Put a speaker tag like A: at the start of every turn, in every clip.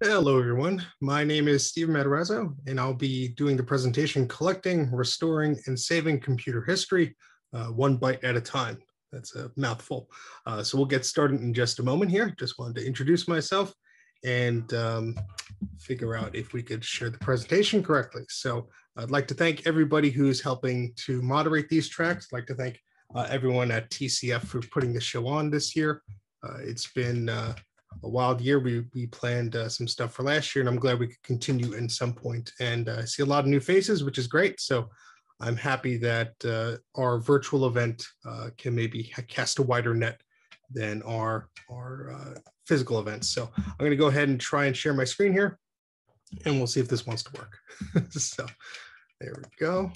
A: Hello, everyone. My name is Steve Matarazzo, and I'll be doing the presentation Collecting, Restoring, and Saving Computer History, uh, one byte at a time. That's a mouthful. Uh, so we'll get started in just a moment here. Just wanted to introduce myself and um, figure out if we could share the presentation correctly. So I'd like to thank everybody who's helping to moderate these tracks. I'd like to thank uh, everyone at TCF for putting the show on this year. Uh, it's been uh, a wild year. We we planned uh, some stuff for last year, and I'm glad we could continue in some point. And uh, see a lot of new faces, which is great. So I'm happy that uh, our virtual event uh, can maybe cast a wider net than our our uh, physical events. So I'm going to go ahead and try and share my screen here, and we'll see if this wants to work. so there we go.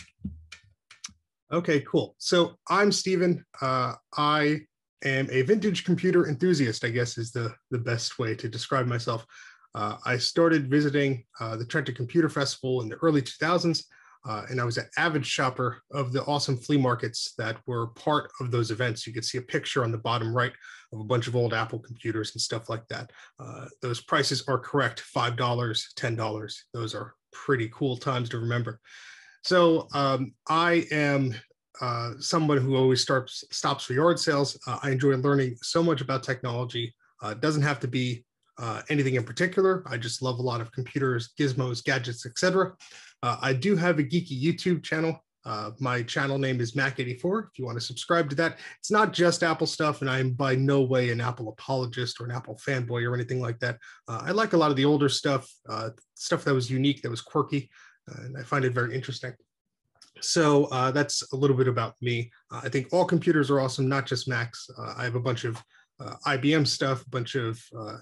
A: Okay, cool. So I'm Stephen. Uh, I am a vintage computer enthusiast, I guess is the, the best way to describe myself. Uh, I started visiting uh, the Trenton Computer Festival in the early 2000s, uh, and I was an avid shopper of the awesome flea markets that were part of those events. You can see a picture on the bottom right of a bunch of old Apple computers and stuff like that. Uh, those prices are correct $5, $10. Those are pretty cool times to remember. So um, I am uh, someone who always starts stops for yard sales. Uh, I enjoy learning so much about technology. Uh, doesn't have to be uh, anything in particular. I just love a lot of computers, gizmos, gadgets, etc. Uh, I do have a geeky YouTube channel. my channel name is Mac84. If you want to subscribe to that, it's not just Apple stuff, and I'm by no way an Apple apologist or an Apple fanboy or anything like that. I like a lot of the older stuff, stuff that was unique, that was quirky, and I find it very interesting. So uh, that's a little bit about me. Uh, I think all computers are awesome, not just Macs. Uh, I have a bunch of uh, IBM stuff, a bunch of uh,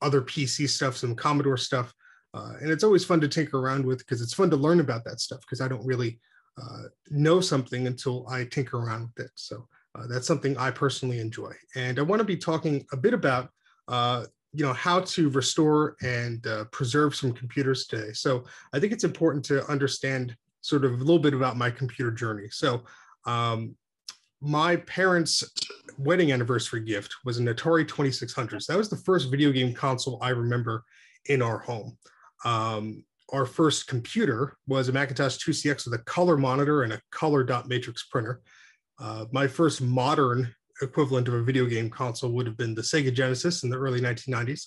A: other PC stuff, some Commodore stuff. Uh, and it's always fun to tinker around with because it's fun to learn about that stuff because I don't really know something until I tinker around with it. So that's something I personally enjoy. And I want to be talking a bit about you know how to restore and uh, preserve some computers today so i think it's important to understand sort of a little bit about my computer journey. So, um, my parents' wedding anniversary gift was an Atari 2600. So that was the first video game console I remember in our home. Um, our first computer was a Macintosh IIcx with a color monitor and a color dot matrix printer. Uh, my first modern equivalent of a video game console would have been the Sega Genesis in the early 1990s.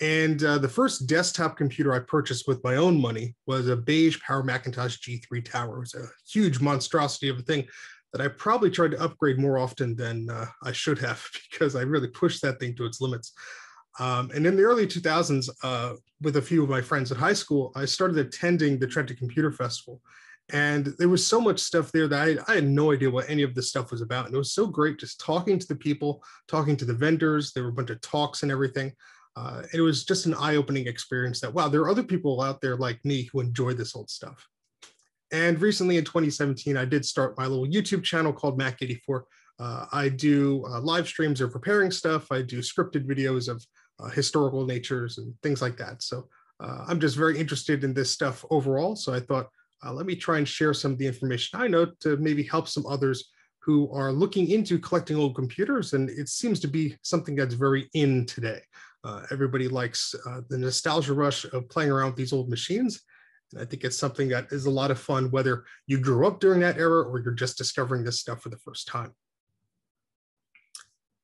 A: And uh, the first desktop computer I purchased with my own money was a beige Power Macintosh G3 Tower. It was a huge monstrosity of a thing that I probably tried to upgrade more often than uh, I should have because I really pushed that thing to its limits. Um, and in the early 2000s, uh, with a few of my friends at high school, I started attending the Trenton Computer Festival. And there was so much stuff there that I, I, had no idea what any of this stuff was about. And it was so great just talking to the people, talking to the vendors. There were a bunch of talks and everything uh, it was just an eye-opening experience that wow there are other people out there like me who enjoy this old stuff. And recently in 2017 i did start my little youtube channel called mac84 uh, i do uh, live streams of preparing stuff. I do scripted videos of uh, historical natures and things like that. So uh, i'm just very interested in this stuff overall. So i thought uh, let me try and share some of the information i know to maybe help some others who are looking into collecting old computers. And it seems to be something that's very in today uh, everybody likes uh, the nostalgia rush of playing around with these old machines. And I think it's something that is a lot of fun, whether you grew up during that era or you're just discovering this stuff for the first time.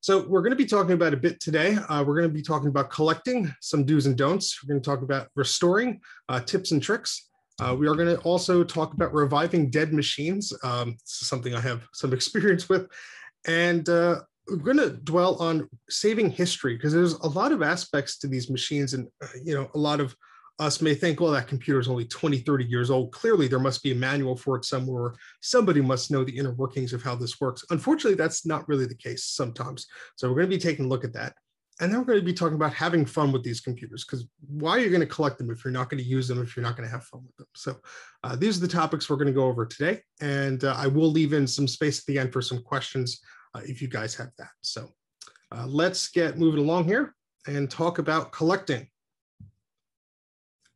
A: So we're going to be talking about a bit today. Uh, we're going to be talking about collecting, some do's and don'ts. We're going to talk about restoring, uh, tips and tricks. Uh, we are going to also talk about reviving dead machines. Um, this is something I have some experience with. And uh, we're going to dwell on saving history because there's a lot of aspects to these machines and uh, you know a lot of us may think well that computer is only 20 30 years old. Clearly there must be a manual for it somewhere. Somebody must know the inner workings of how this works. Unfortunately that's not really the case sometimes. So we're going to be taking a look at that. And then we're going to be talking about having fun with these computers because why are you going to collect them if you're not going to use them if you're not going to have fun with them? So uh, these are the topics we're going to go over today and uh, i will leave in some space at the end for some questions if you guys have that. So uh, let's get moving along here and talk about collecting.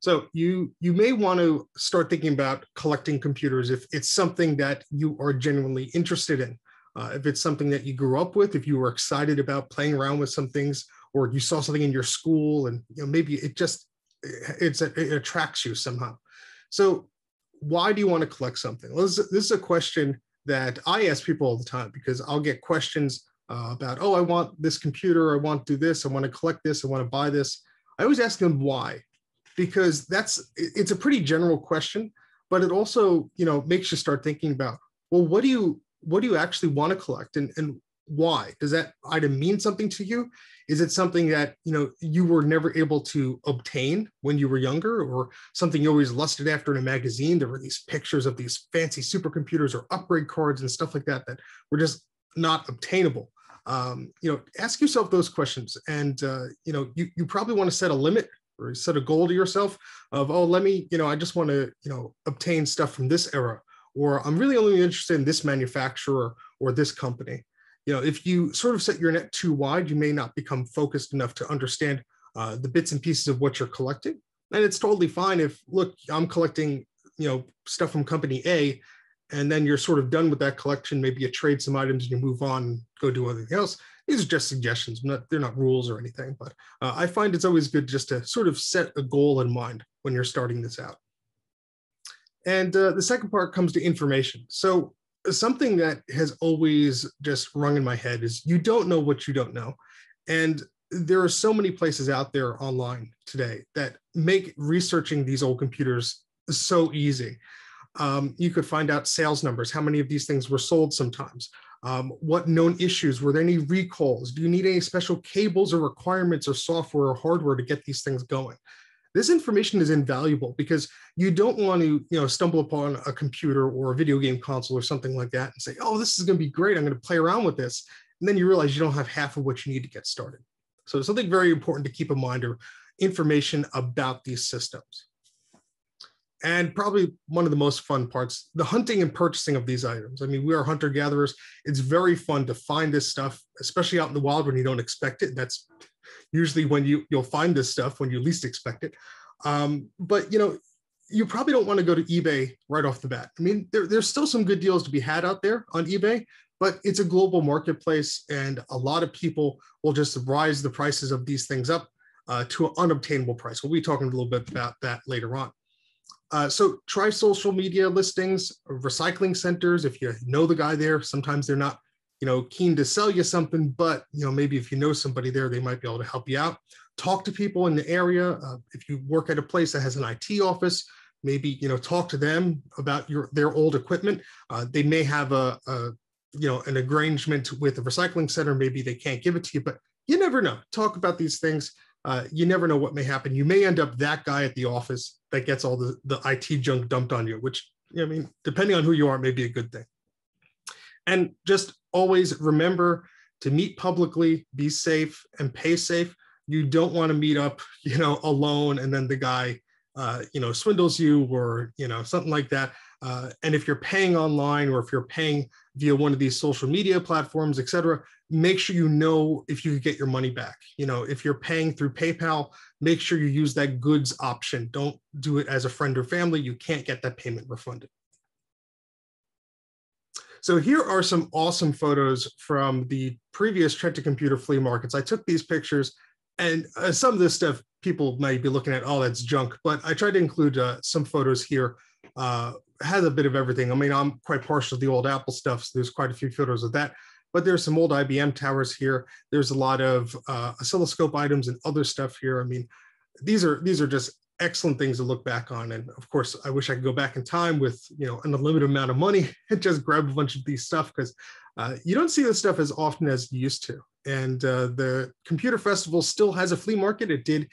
A: So you you may want to start thinking about collecting computers if it's something that you are genuinely interested in. Uh, if it's something that you grew up with, if you were excited about playing around with some things or you saw something in your school and you know maybe it just it's it attracts you somehow so why do you want to collect something well, this, this is a question that i ask people all the time because i'll get questions uh, about oh i want this computer i want to do this i want to collect this i want to buy this. I always ask them why because that's it's a pretty general question but it also you know makes you start thinking about well what do you what do you actually want to collect? And, and why? Does that item mean something to you? Is it something that you know you were never able to obtain when you were younger or something you always lusted after in a magazine? There were these pictures of these fancy supercomputers or upgrade cards and stuff like that that were just not obtainable. Um, you know ask yourself those questions and uh, you know you, you probably want to set a limit or set a goal to yourself of oh let me you know i just want to you know obtain stuff from this era or i'm really only interested in this manufacturer or this company you know if you sort of set your net too wide you may not become focused enough to understand uh, the bits and pieces of what you're collecting. And it's totally fine if look i'm collecting you know stuff from company a and then you're sort of done with that collection maybe you trade some items and you move on go do anything else. These are just suggestions not, they're not rules or anything but uh, i find it's always good just to sort of set a goal in mind when you're starting this out. And uh, the second part comes to information. So something that has always just rung in my head is you don't know what you don't know and there are so many places out there online today that make researching these old computers so easy um, you could find out sales numbers how many of these things were sold sometimes um, what known issues? Were there any recalls? Do you need any special cables or requirements or software or hardware to get these things going? This information is invaluable because you don't want to, you know, stumble upon a computer or a video game console or something like that and say, "Oh, this is going to be great. I'm going to play around with this," and then you realize you don't have half of what you need to get started. So, something very important to keep in mind are information about these systems. And probably one of the most fun parts the hunting and purchasing of these items. I mean we are hunter gatherers it's very fun to find this stuff especially out in the wild when you don't expect it. That's usually when you you'll find this stuff when you least expect it. Um, but you know you probably don't want to go to ebay right off the bat. I mean there, there's still some good deals to be had out there on ebay but it's a global marketplace and a lot of people will just rise the prices of these things up uh, to an unobtainable price. We'll be talking a little bit about that later on. Uh, so try social media listings, recycling centers. If you know the guy there, sometimes they're not, you know, keen to sell you something, but you know maybe if you know somebody there, they might be able to help you out. Talk to people in the area. Uh, if you work at a place that has an IT office, maybe you know talk to them about your their old equipment. Uh, they may have a, a you know an arrangement with a recycling center. Maybe they can't give it to you, but you never know. Talk about these things. Uh, you never know what may happen. You may end up that guy at the office that gets all the, the IT junk dumped on you, which I mean, depending on who you are, may be a good thing. And just always remember to meet publicly, be safe, and pay safe. You don't want to meet up, you know, alone, and then the guy, uh, you know, swindles you or you know something like that. Uh, and if you're paying online or if you're paying via one of these social media platforms, et cetera, make sure you know if you get your money back. You know, if you're paying through PayPal, make sure you use that goods option. Don't do it as a friend or family. You can't get that payment refunded. So here are some awesome photos from the previous Trenton Computer flea markets. I took these pictures and uh, some of this stuff people might be looking at, oh, that's junk, but I tried to include uh, some photos here. Uh, has a bit of everything. I mean, I'm quite partial to the old Apple stuff, so there's quite a few photos of that but there's some old IBM towers here. There's a lot of uh, oscilloscope items and other stuff here. I mean, these are these are just excellent things to look back on. And of course, I wish I could go back in time with you know an unlimited amount of money and just grab a bunch of these stuff because uh, you don't see this stuff as often as you used to. And uh, the Computer Festival still has a flea market. It did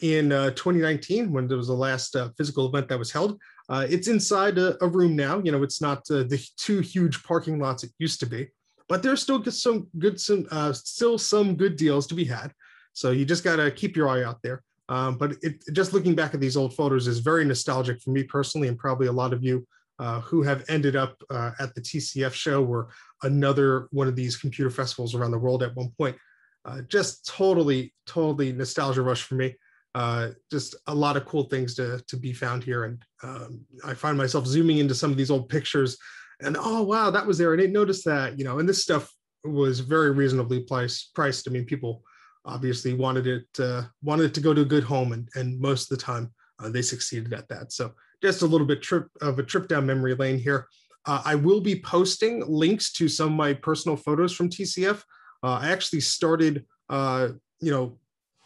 A: in uh, 2019 when there was the last uh, physical event that was held. Uh, it's inside a, a, room now. You know, it's not uh, the two huge parking lots it used to be but there's still some good some still some good deals to be had. So you just got to keep your eye out there. Um, but it, just looking back at these old photos is very nostalgic for me personally, and probably a lot of you uh, who have ended up uh, at the TCF show or another one of these computer festivals around the world at one point. Uh, just totally, totally nostalgia rush for me. Uh, just a lot of cool things to, to be found here. And um, I find myself zooming into some of these old pictures and oh wow that was there i didn't notice that you know and this stuff was very reasonably priced priced i mean people obviously wanted it uh, wanted it to go to a good home, and, and most of the time uh, they succeeded at that. So just a little bit trip of a trip down memory lane here. Uh, I will be posting links to some of my personal photos from TCF. Uh, I actually started, uh, you know,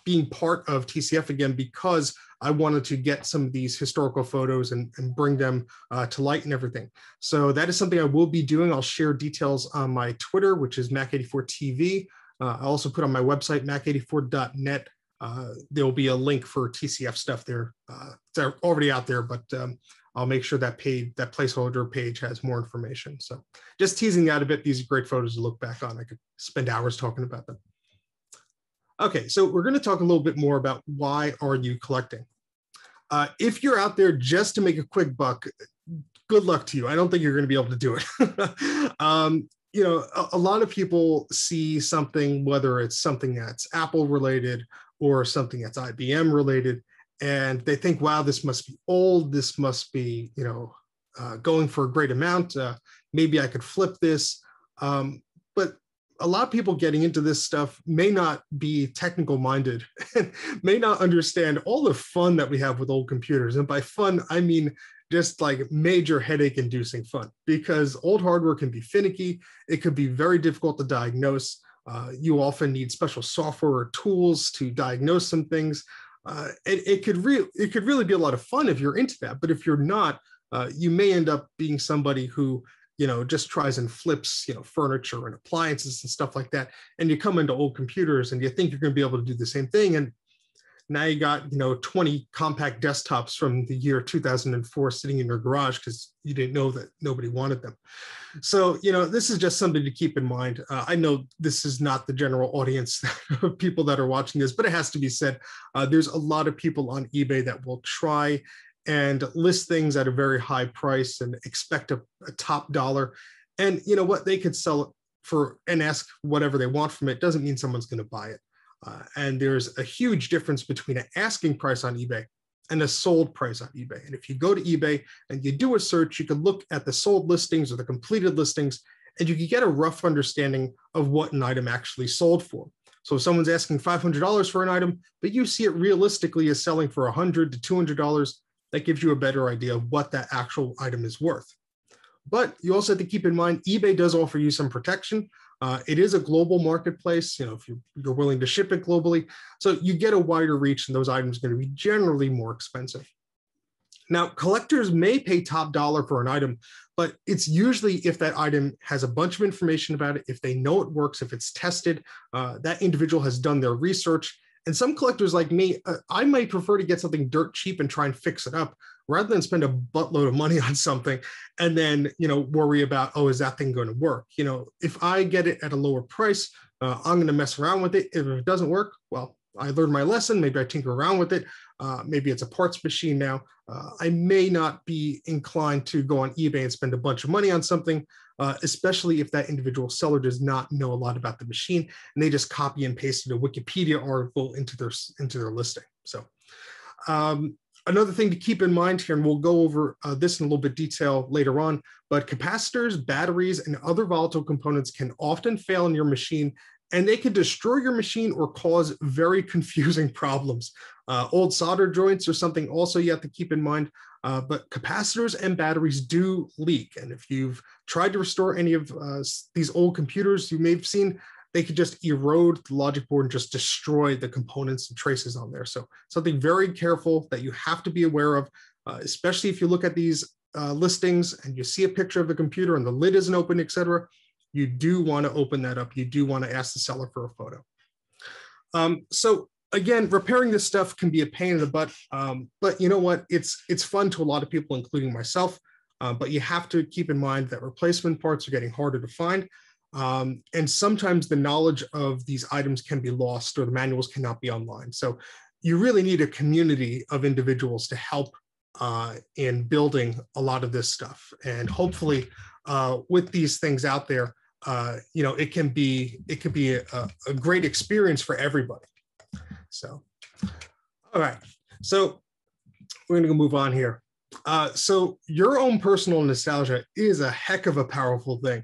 A: being part of TCF again because I wanted to get some of these historical photos and, and bring them uh, to light and everything. So that is something I will be doing. I'll share details on my Twitter, which is Mac84TV. Uh, I also put on my website, mac84.net. Uh, there will be a link for TCF stuff there. Uh, it's already out there, but um, I'll make sure that page, that placeholder page has more information. So just teasing out a bit, these are great photos to look back on. I could spend hours talking about them. Okay, so we're going to talk a little bit more about why are you collecting. Uh, if you're out there just to make a quick buck, good luck to you. I don't think you're going to be able to do it. um, you know, a, a, lot of people see something, whether it's something that's Apple related or something that's IBM related, and they think, wow, this must be old. This must be, you know, uh, going for a great amount. Uh, maybe I could flip this. Um, but a lot of people getting into this stuff may not be technical minded and may not understand all the fun that we have with old computers. And by fun, I mean just like major headache inducing fun because old hardware can be finicky. It could be very difficult to diagnose. Uh, you often need special software or tools to diagnose some things. Uh, it, it, could really it could really be a lot of fun if you're into that. But if you're not, uh, you may end up being somebody who you know just tries and flips you know furniture and appliances and stuff like that and you come into old computers and you think you're going to be able to do the same thing and now you got you know 20 Compaq desktops from the year 2004 sitting in your garage because you didn't know that nobody wanted them so you know this is just something to keep in mind uh, i know this is not the general audience of people that are watching this but it has to be said uh, there's a lot of people on ebay that will try and list things at a very high price and expect a, a top dollar. And you know what? They could sell it for and ask whatever they want from it. Doesn't mean someone's going to buy it. Uh, and there's a huge difference between an asking price on eBay and a sold price on eBay. And if you go to eBay and you do a search, you can look at the sold listings or the completed listings, and you can get a rough understanding of what an item actually sold for. So if someone's asking $500 for an item, but you see it realistically as selling for $100 to $200, that gives you a better idea of what that actual item is worth. But you also have to keep in mind, eBay does offer you some protection. Uh, it is a global marketplace, you know, if you're, you're willing to ship it globally. So you get a wider reach and those items are going to be generally more expensive. Now, collectors may pay top dollar for an item, but it's usually if that item has a bunch of information about it, if they know it works, if it's tested, uh, that individual has done their research, and some collectors like me, uh, I might prefer to get something dirt cheap and try and fix it up rather than spend a buttload of money on something and then you know worry about oh is that thing going to work? You know if i get it at a lower price uh, i'm going to mess around with it. If it doesn't work well i learned my lesson. Maybe i tinker around with it. Uh, maybe it's a parts machine now. Uh, i may not be inclined to go on ebay and spend a bunch of money on something uh, especially if that individual seller does not know a lot about the machine and they just copy and pasted a Wikipedia article into their into their listing. So um, another thing to keep in mind here, and we'll go over uh, this in a little bit detail later on, but capacitors, batteries, and other volatile components can often fail in your machine and they can destroy your machine or cause very confusing problems. Uh, old solder joints are something also you have to keep in mind, uh, but capacitors and batteries do leak. And if you've tried to restore any of uh, these old computers, you may have seen they could just erode the logic board and just destroy the components and traces on there. So something very careful that you have to be aware of, uh, especially if you look at these uh, listings and you see a picture of the computer and the lid isn't open, etc you do want to open that up. You do want to ask the seller for a photo. Um, so again, repairing this stuff can be a pain in the butt, um, but you know what? It's it's fun to a lot of people, including myself. Uh, but you have to keep in mind that replacement parts are getting harder to find. Um, and sometimes the knowledge of these items can be lost or the manuals cannot be online. So you really need a community of individuals to help uh, in building a lot of this stuff. And hopefully uh, with these things out there, uh, you know, it can be it could be a, a great experience for everybody. So, all right. So we're going to move on here. Uh, so your own personal nostalgia is a heck of a powerful thing.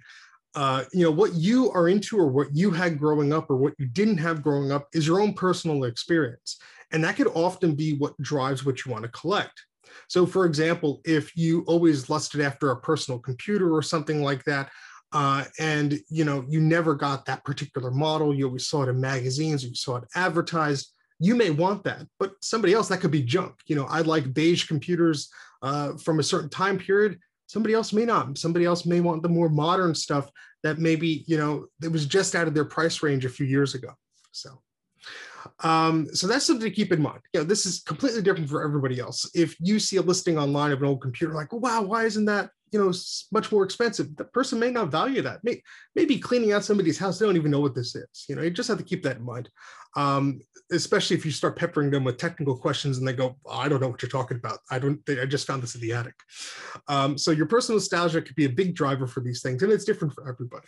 A: Uh, you know what you are into or what you had growing up or what you didn't have growing up is your own personal experience. And that could often be what drives what you want to collect. So for example if you always lusted after a personal computer or something like that uh, and you know you never got that particular model you always saw it in magazines you saw it advertised you may want that but somebody else that could be junk. You know i like beige computers uh, from a certain time period somebody else may not somebody else may want the more modern stuff that maybe you know it was just out of their price range a few years ago so um, so that's something to keep in mind. You know, this is completely different for everybody else. If you see a listing online of an old computer, like, wow, why isn't that you know it's much more expensive? The person may not value that. may, maybe cleaning out somebody's house, they don't even know what this is. You know, you just have to keep that in mind. Um, especially if you start peppering them with technical questions and they go, I don't know what you're talking about. I don't, I just found this in the attic. Um, so your personal nostalgia could be a big driver for these things and it's different for everybody.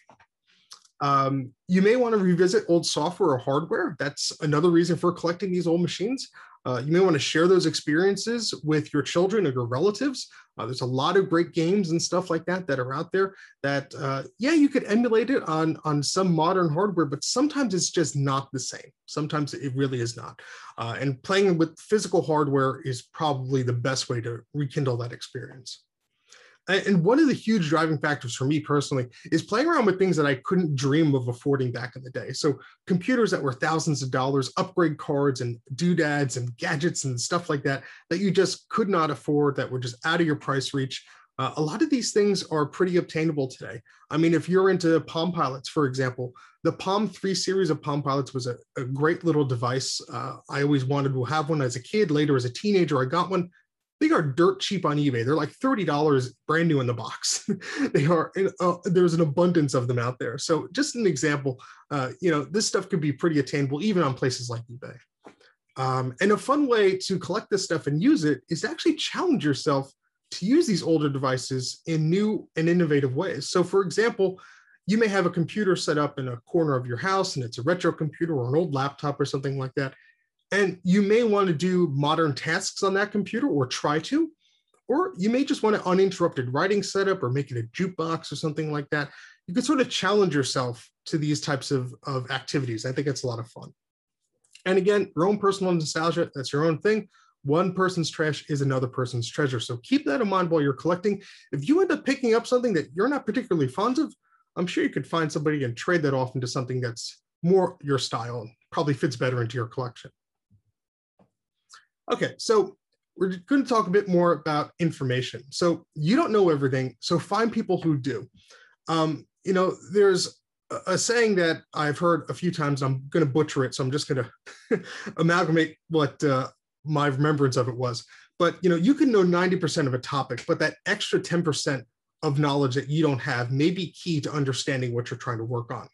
A: Um, you may want to revisit old software or hardware. That's another reason for collecting these old machines. Uh, you may want to share those experiences with your children or your relatives. Uh, there's a lot of great games and stuff like that that are out there that, uh, yeah, you could emulate it on, on some modern hardware, but sometimes it's just not the same. Sometimes it really is not. Uh, and playing with physical hardware is probably the best way to rekindle that experience and one of the huge driving factors for me personally is playing around with things that I couldn't dream of affording back in the day. So computers that were thousands of dollars, upgrade cards and doodads and gadgets and stuff like that that you just could not afford that were just out of your price reach. Uh, a lot of these things are pretty obtainable today. I mean, if you're into Palm Pilots, for example, the Palm 3 series of Palm Pilots was a, a great little device. Uh, I always wanted to have one as a kid. Later, as a teenager, I got one they are dirt cheap on eBay. They're like $30 brand new in the box. they are, uh, there's an abundance of them out there. So just an example, uh, you know, this stuff could be pretty attainable even on places like eBay. Um, and a fun way to collect this stuff and use it is to actually challenge yourself to use these older devices in new and innovative ways. So for example, you may have a computer set up in a corner of your house and it's a retro computer or an old laptop or something like that. And you may want to do modern tasks on that computer or try to, or you may just want an uninterrupted writing setup or make it a jukebox or something like that. You can sort of challenge yourself to these types of, of activities. I think it's a lot of fun. And again, your own personal nostalgia, that's your own thing. One person's trash is another person's treasure. So keep that in mind while you're collecting. If you end up picking up something that you're not particularly fond of, I'm sure you could find somebody and trade that off into something that's more your style and probably fits better into your collection. Okay, so we're going to talk a bit more about information. So you don't know everything, so find people who do. Um, you know, there's a, saying that I've heard a few times. I'm going to butcher it, so I'm just going to amalgamate what uh, my remembrance of it was. But you know, you can know 90% of a topic, but that extra 10% of knowledge that you don't have may be key to understanding what you're trying to work on.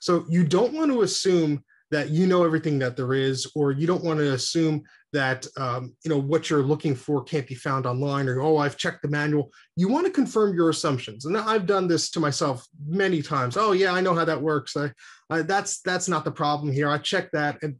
A: So you don't want to assume that you know everything that there is, or you don't want to assume that um, you know what you're looking for can't be found online, or oh, I've checked the manual. You want to confirm your assumptions, and I've done this to myself many times. Oh yeah, I know how that works. I, I that's that's not the problem here. I checked that, and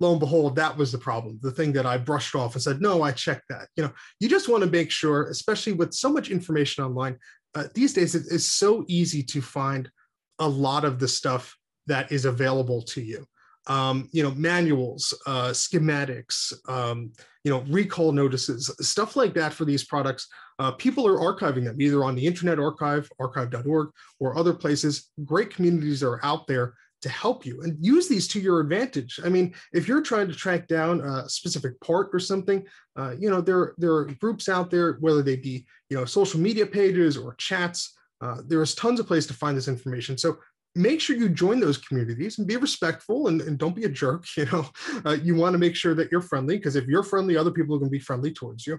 A: lo and behold, that was the problem. The thing that I brushed off and said, no, I checked that. You know, you just want to make sure, especially with so much information online uh, these days, it is so easy to find a lot of the stuff that is available to you um, you know, manuals, uh, schematics, um, you know, recall notices, stuff like that for these products. Uh, people are archiving them either on the Internet Archive, archive.org, or other places. Great communities are out there to help you and use these to your advantage. I mean, if you're trying to track down a specific part or something, uh, you know, there, there are groups out there, whether they be, you know, social media pages or chats, uh, there's tons of places to find this information. So make sure you join those communities and be respectful and, and don't be a jerk you know? Uh, you want to make sure that you're friendly because if you're friendly other people are going to be friendly towards you.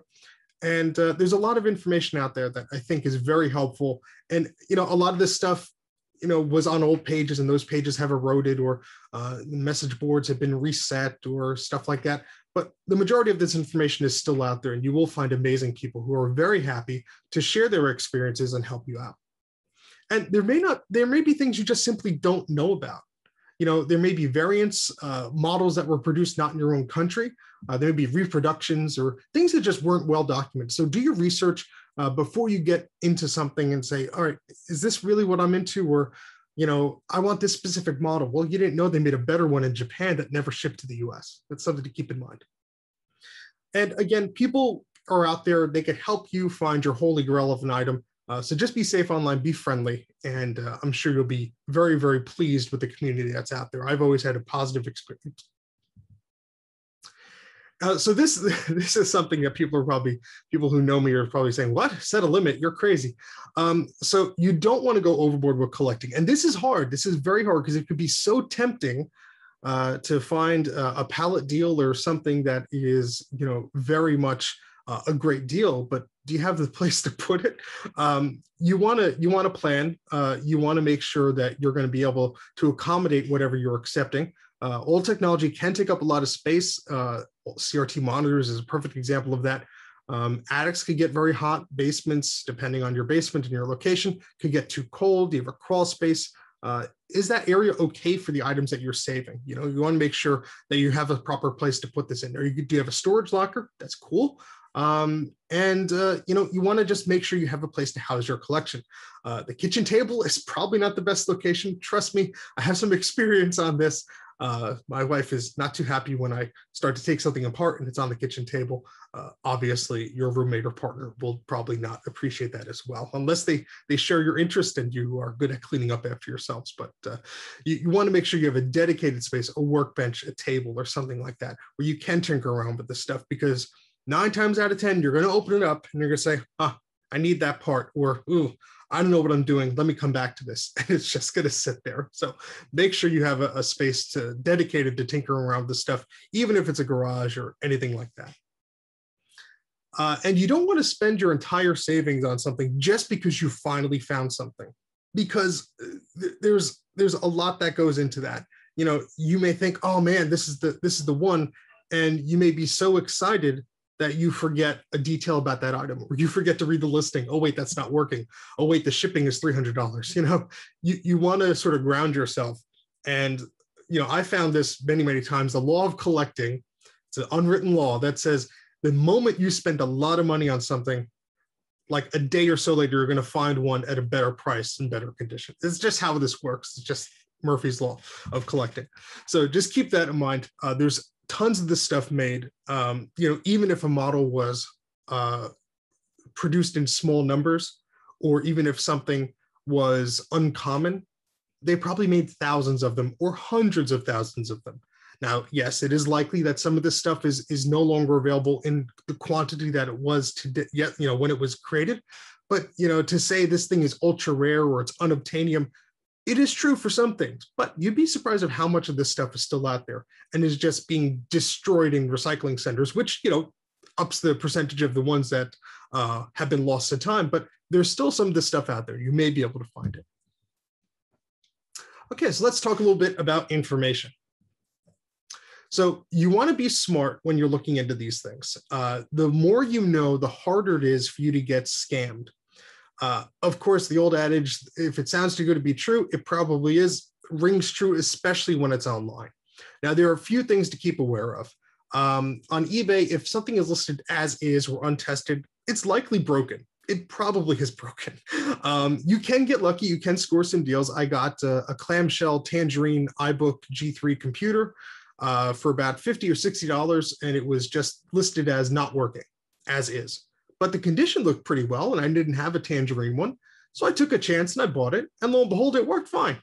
A: And uh, there's a lot of information out there that i think is very helpful. And you know a lot of this stuff you know was on old pages and those pages have eroded or uh, message boards have been reset or stuff like that. But the majority of this information is still out there and you will find amazing people who are very happy to share their experiences and help you out and there may not there may be things you just simply don't know about you know, there may be variants, uh, models that were produced not in your own country. Uh, there may be reproductions or things that just weren't well documented. So do your research uh, before you get into something and say, all right, is this really what I'm into? Or, you know, I want this specific model. Well, you didn't know they made a better one in Japan that never shipped to the US. That's something to keep in mind. And again, people are out there, they can help you find your holy grail of an item. Uh, so just be safe online, be friendly, and uh, I'm sure you'll be very, very pleased with the community that's out there. I've always had a positive experience. Uh, so this this is something that people are probably people who know me are probably saying, "What? Set a limit? You're crazy." Um, so you don't want to go overboard with collecting, and this is hard. This is very hard because it could be so tempting uh, to find a pallet deal or something that is, you know, very much uh, a great deal, but do you have the place to put it? Um, you want to you want to plan. Uh, you want to make sure that you're going to be able to accommodate whatever you're accepting. Uh, old technology can take up a lot of space. Uh, CRT monitors is a perfect example of that. Um, attics could get very hot. Basements, depending on your basement and your location, could get too cold. Do you have a crawl space. Uh, is that area okay for the items that you're saving? You know, you want to make sure that you have a proper place to put this in. Or you, do you have a storage locker? That's cool. Um, and uh, you know, you want to just make sure you have a place to house your collection. Uh, the kitchen table is probably not the best location. Trust me, I have some experience on this. Uh, my wife is not too happy when I start to take something apart and it's on the kitchen table. Uh, obviously, your roommate or partner will probably not appreciate that as well, unless they they share your interest and you are good at cleaning up after yourselves. But uh, you, you want to make sure you have a dedicated space, a workbench, a table, or something like that, where you can tinker around with the stuff because nine times out of 10, you're going to open it up and you're going to say, ah, I need that part, or, ooh, I don't know what I'm doing. Let me come back to this. And it's just going to sit there. So make sure you have a, a space to dedicated to tinkering around with stuff, even if it's a garage or anything like that. Uh, and you don't want to spend your entire savings on something just because you finally found something, because uh, th- there's there's a lot that goes into that. You know, you may think, oh man, this is the this is the one, and you may be so excited that you forget a detail about that item or you forget to read the listing. Oh wait that's not working. Oh wait the shipping is $300 you know you, you want to sort of ground yourself. And you know i found this many many times the law of collecting. It's an unwritten law that says the moment you spend a lot of money on something like a day or so later you're going to find one at a better price and better condition. It's just how this works. It's just murphy's law of collecting. So just keep that in mind. Uh, there's tons of this stuff made. Um, you know, even if a model was uh, produced in small numbers, or even if something was uncommon, they probably made thousands of them or hundreds of thousands of them. Now, yes, it is likely that some of this stuff is is no longer available in the quantity that it was to yet, you know, when it was created. But you know, to say this thing is ultra rare or it's unobtainium it is true for some things, but you'd be surprised of how much of this stuff is still out there and is just being destroyed in recycling centers, which you know ups the percentage of the ones that uh, have been lost to time. But there's still some of this stuff out there. You may be able to find it. Okay, so let's talk a little bit about information. So you want to be smart when you're looking into these things. Uh, the more you know, the harder it is for you to get scammed uh, of course, the old adage, if it sounds too good to be true, it probably is, rings true, especially when it's online. Now, there are a few things to keep aware of. Um, on eBay, if something is listed as is or untested, it's likely broken. It probably is broken. Um, you can get lucky. You can score some deals. I got a, a clamshell Tangerine iBook G3 computer uh, for about 50 or $60, and it was just listed as not working, as is but the condition looked pretty well and I didn't have a tangerine one. So I took a chance and I bought it and lo and behold, it worked fine.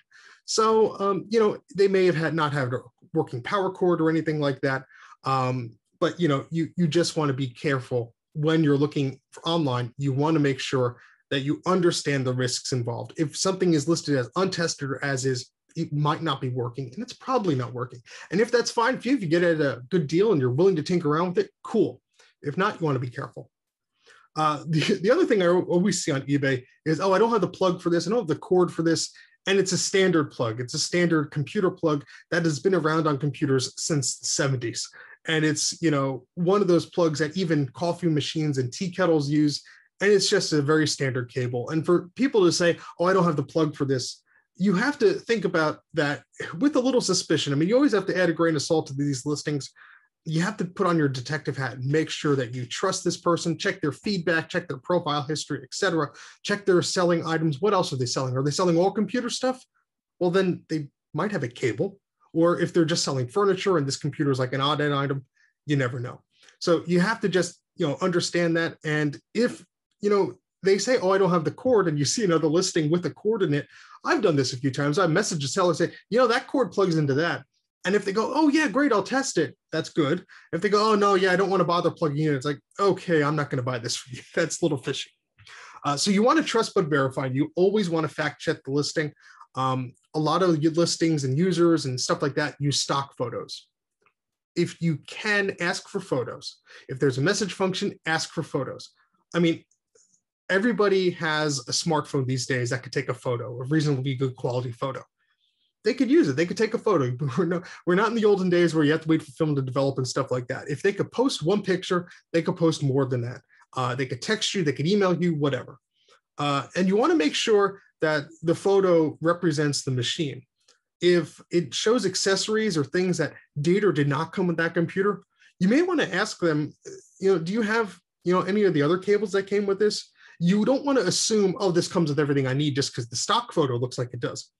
A: So, um, you know, they may have had not had a working power cord or anything like that. Um, but, you know, you, you just want to be careful when you're looking online. You want to make sure that you understand the risks involved. If something is listed as untested or as is, it might not be working and it's probably not working. And if that's fine for you, if you get it at a good deal and you're willing to tinker around with it, cool. If not, you want to be careful. Uh, the, the other thing I always see on eBay is, oh, I don't have the plug for this. I don't have the cord for this. And it's a standard plug. It's a standard computer plug that has been around on computers since the 70s. And it's, you know, one of those plugs that even coffee machines and tea kettles use. And it's just a very standard cable. And for people to say, oh, I don't have the plug for this, you have to think about that with a little suspicion. I mean, you always have to add a grain of salt to these listings. You have to put on your detective hat and make sure that you trust this person, check their feedback, check their profile history, etc. Check their selling items. What else are they selling? Are they selling all computer stuff? Well, then they might have a cable. Or if they're just selling furniture and this computer is like an odd end item, you never know. So you have to just, you know, understand that. And if, you know, they say, oh, I don't have the cord, and you see another listing with a cord in it. I've done this a few times. I message a seller, say, you know, that cord plugs into that. And if they go, oh, yeah, great, I'll test it, that's good. If they go, oh, no, yeah, I don't want to bother plugging in, it's like, okay, I'm not going to buy this for you. That's a little fishy. Uh, so you want to trust but verify. You always want to fact check the listing. Um, a lot of listings and users and stuff like that use stock photos. If you can ask for photos, if there's a message function, ask for photos. I mean, everybody has a smartphone these days that could take a photo, a reasonably good quality photo. They could use it. They could take a photo. We're, no, we're not in the olden days where you have to wait for film to develop and stuff like that. If they could post one picture, they could post more than that. Uh, they could text you, they could email you, whatever. Uh, and you want to make sure that the photo represents the machine. If it shows accessories or things that did or did not come with that computer, you may want to ask them, you know, do you have, you know, any of the other cables that came with this? you don't want to assume, oh, this comes with everything I need just because the stock photo looks like it does.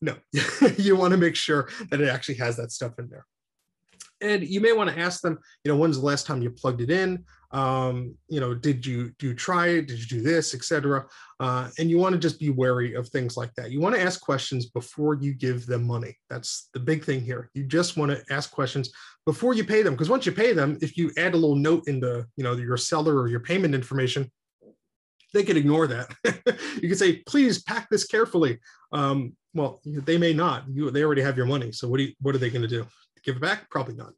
A: No, you want to make sure that it actually has that stuff in there. And you may want to ask them, you know, when's the last time you plugged it in? Um, you know, did you do you try it? Did you do this, etc. Uh, and you want to just be wary of things like that. You want to ask questions before you give them money. That's the big thing here. You just want to ask questions before you pay them, because once you pay them, if you add a little note in the, you know, your seller or your payment information, they could ignore that. you could say, please pack this carefully. Um, well, they may not. You, they already have your money. So what, do you, what are they going to do? Give it back? Probably not.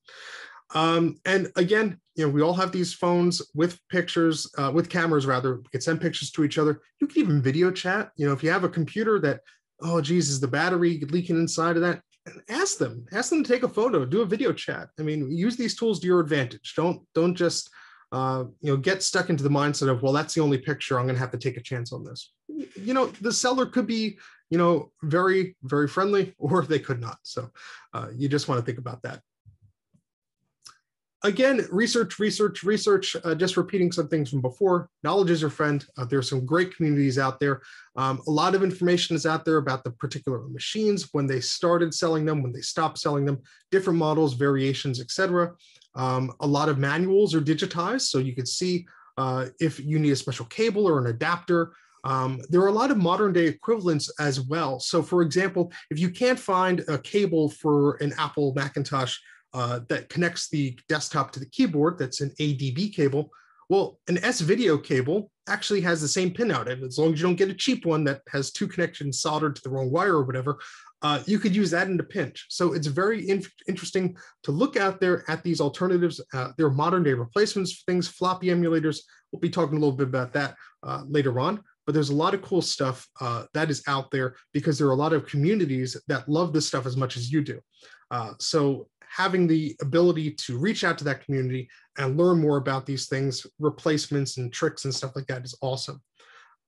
A: Um, and again, you know, we all have these phones with pictures, uh, with cameras rather. We can send pictures to each other. You can even video chat. You know, if you have a computer that, oh, geez, is the battery leaking inside of that? Ask them. Ask them to take a photo. Do a video chat. I mean, use these tools to your advantage. Don't don't just uh, you know, get stuck into the mindset of, well, that's the only picture. I'm going to have to take a chance on this. You know, the seller could be, you know, very, very friendly, or they could not. So uh, you just want to think about that. Again, research, research, research, uh, just repeating some things from before. Knowledge is your friend. Uh, there's some great communities out there. Um, a lot of information is out there about the particular machines, when they started selling them, when they stopped selling them, different models, variations, etc. Um, a lot of manuals are digitized, so you can see uh, if you need a special cable or an adapter. Um, there are a lot of modern day equivalents as well. So for example, if you can't find a cable for an Apple Macintosh uh, that connects the desktop to the keyboard, that's an ADB cable, well, an S-video cable actually has the same pin out. As long as you don't get a cheap one that has two connections soldered to the wrong wire or whatever, uh, you could use that in a pinch. So it's very in interesting to look out there at these alternatives. Uh, there are modern day replacements for things, floppy emulators. We'll be talking a little bit about that uh, later on, but there's a lot of cool stuff uh, that is out there because there are a lot of communities that love this stuff as much as you do. Uh, so having the ability to reach out to that community and learn more about these things, replacements and tricks and stuff like that is awesome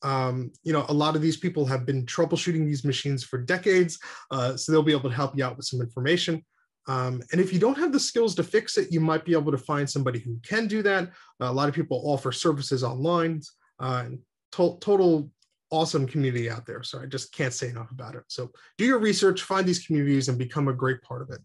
A: um, you know, a lot of these people have been troubleshooting these machines for decades, uh, so they'll be able to help you out with some information. Um, and if you don't have the skills to fix it, you might be able to find somebody who can do that. A lot of people offer services online. Uh, to total awesome community out there. So I just can't say enough about it. So do your research, find these communities, and become a great part of it.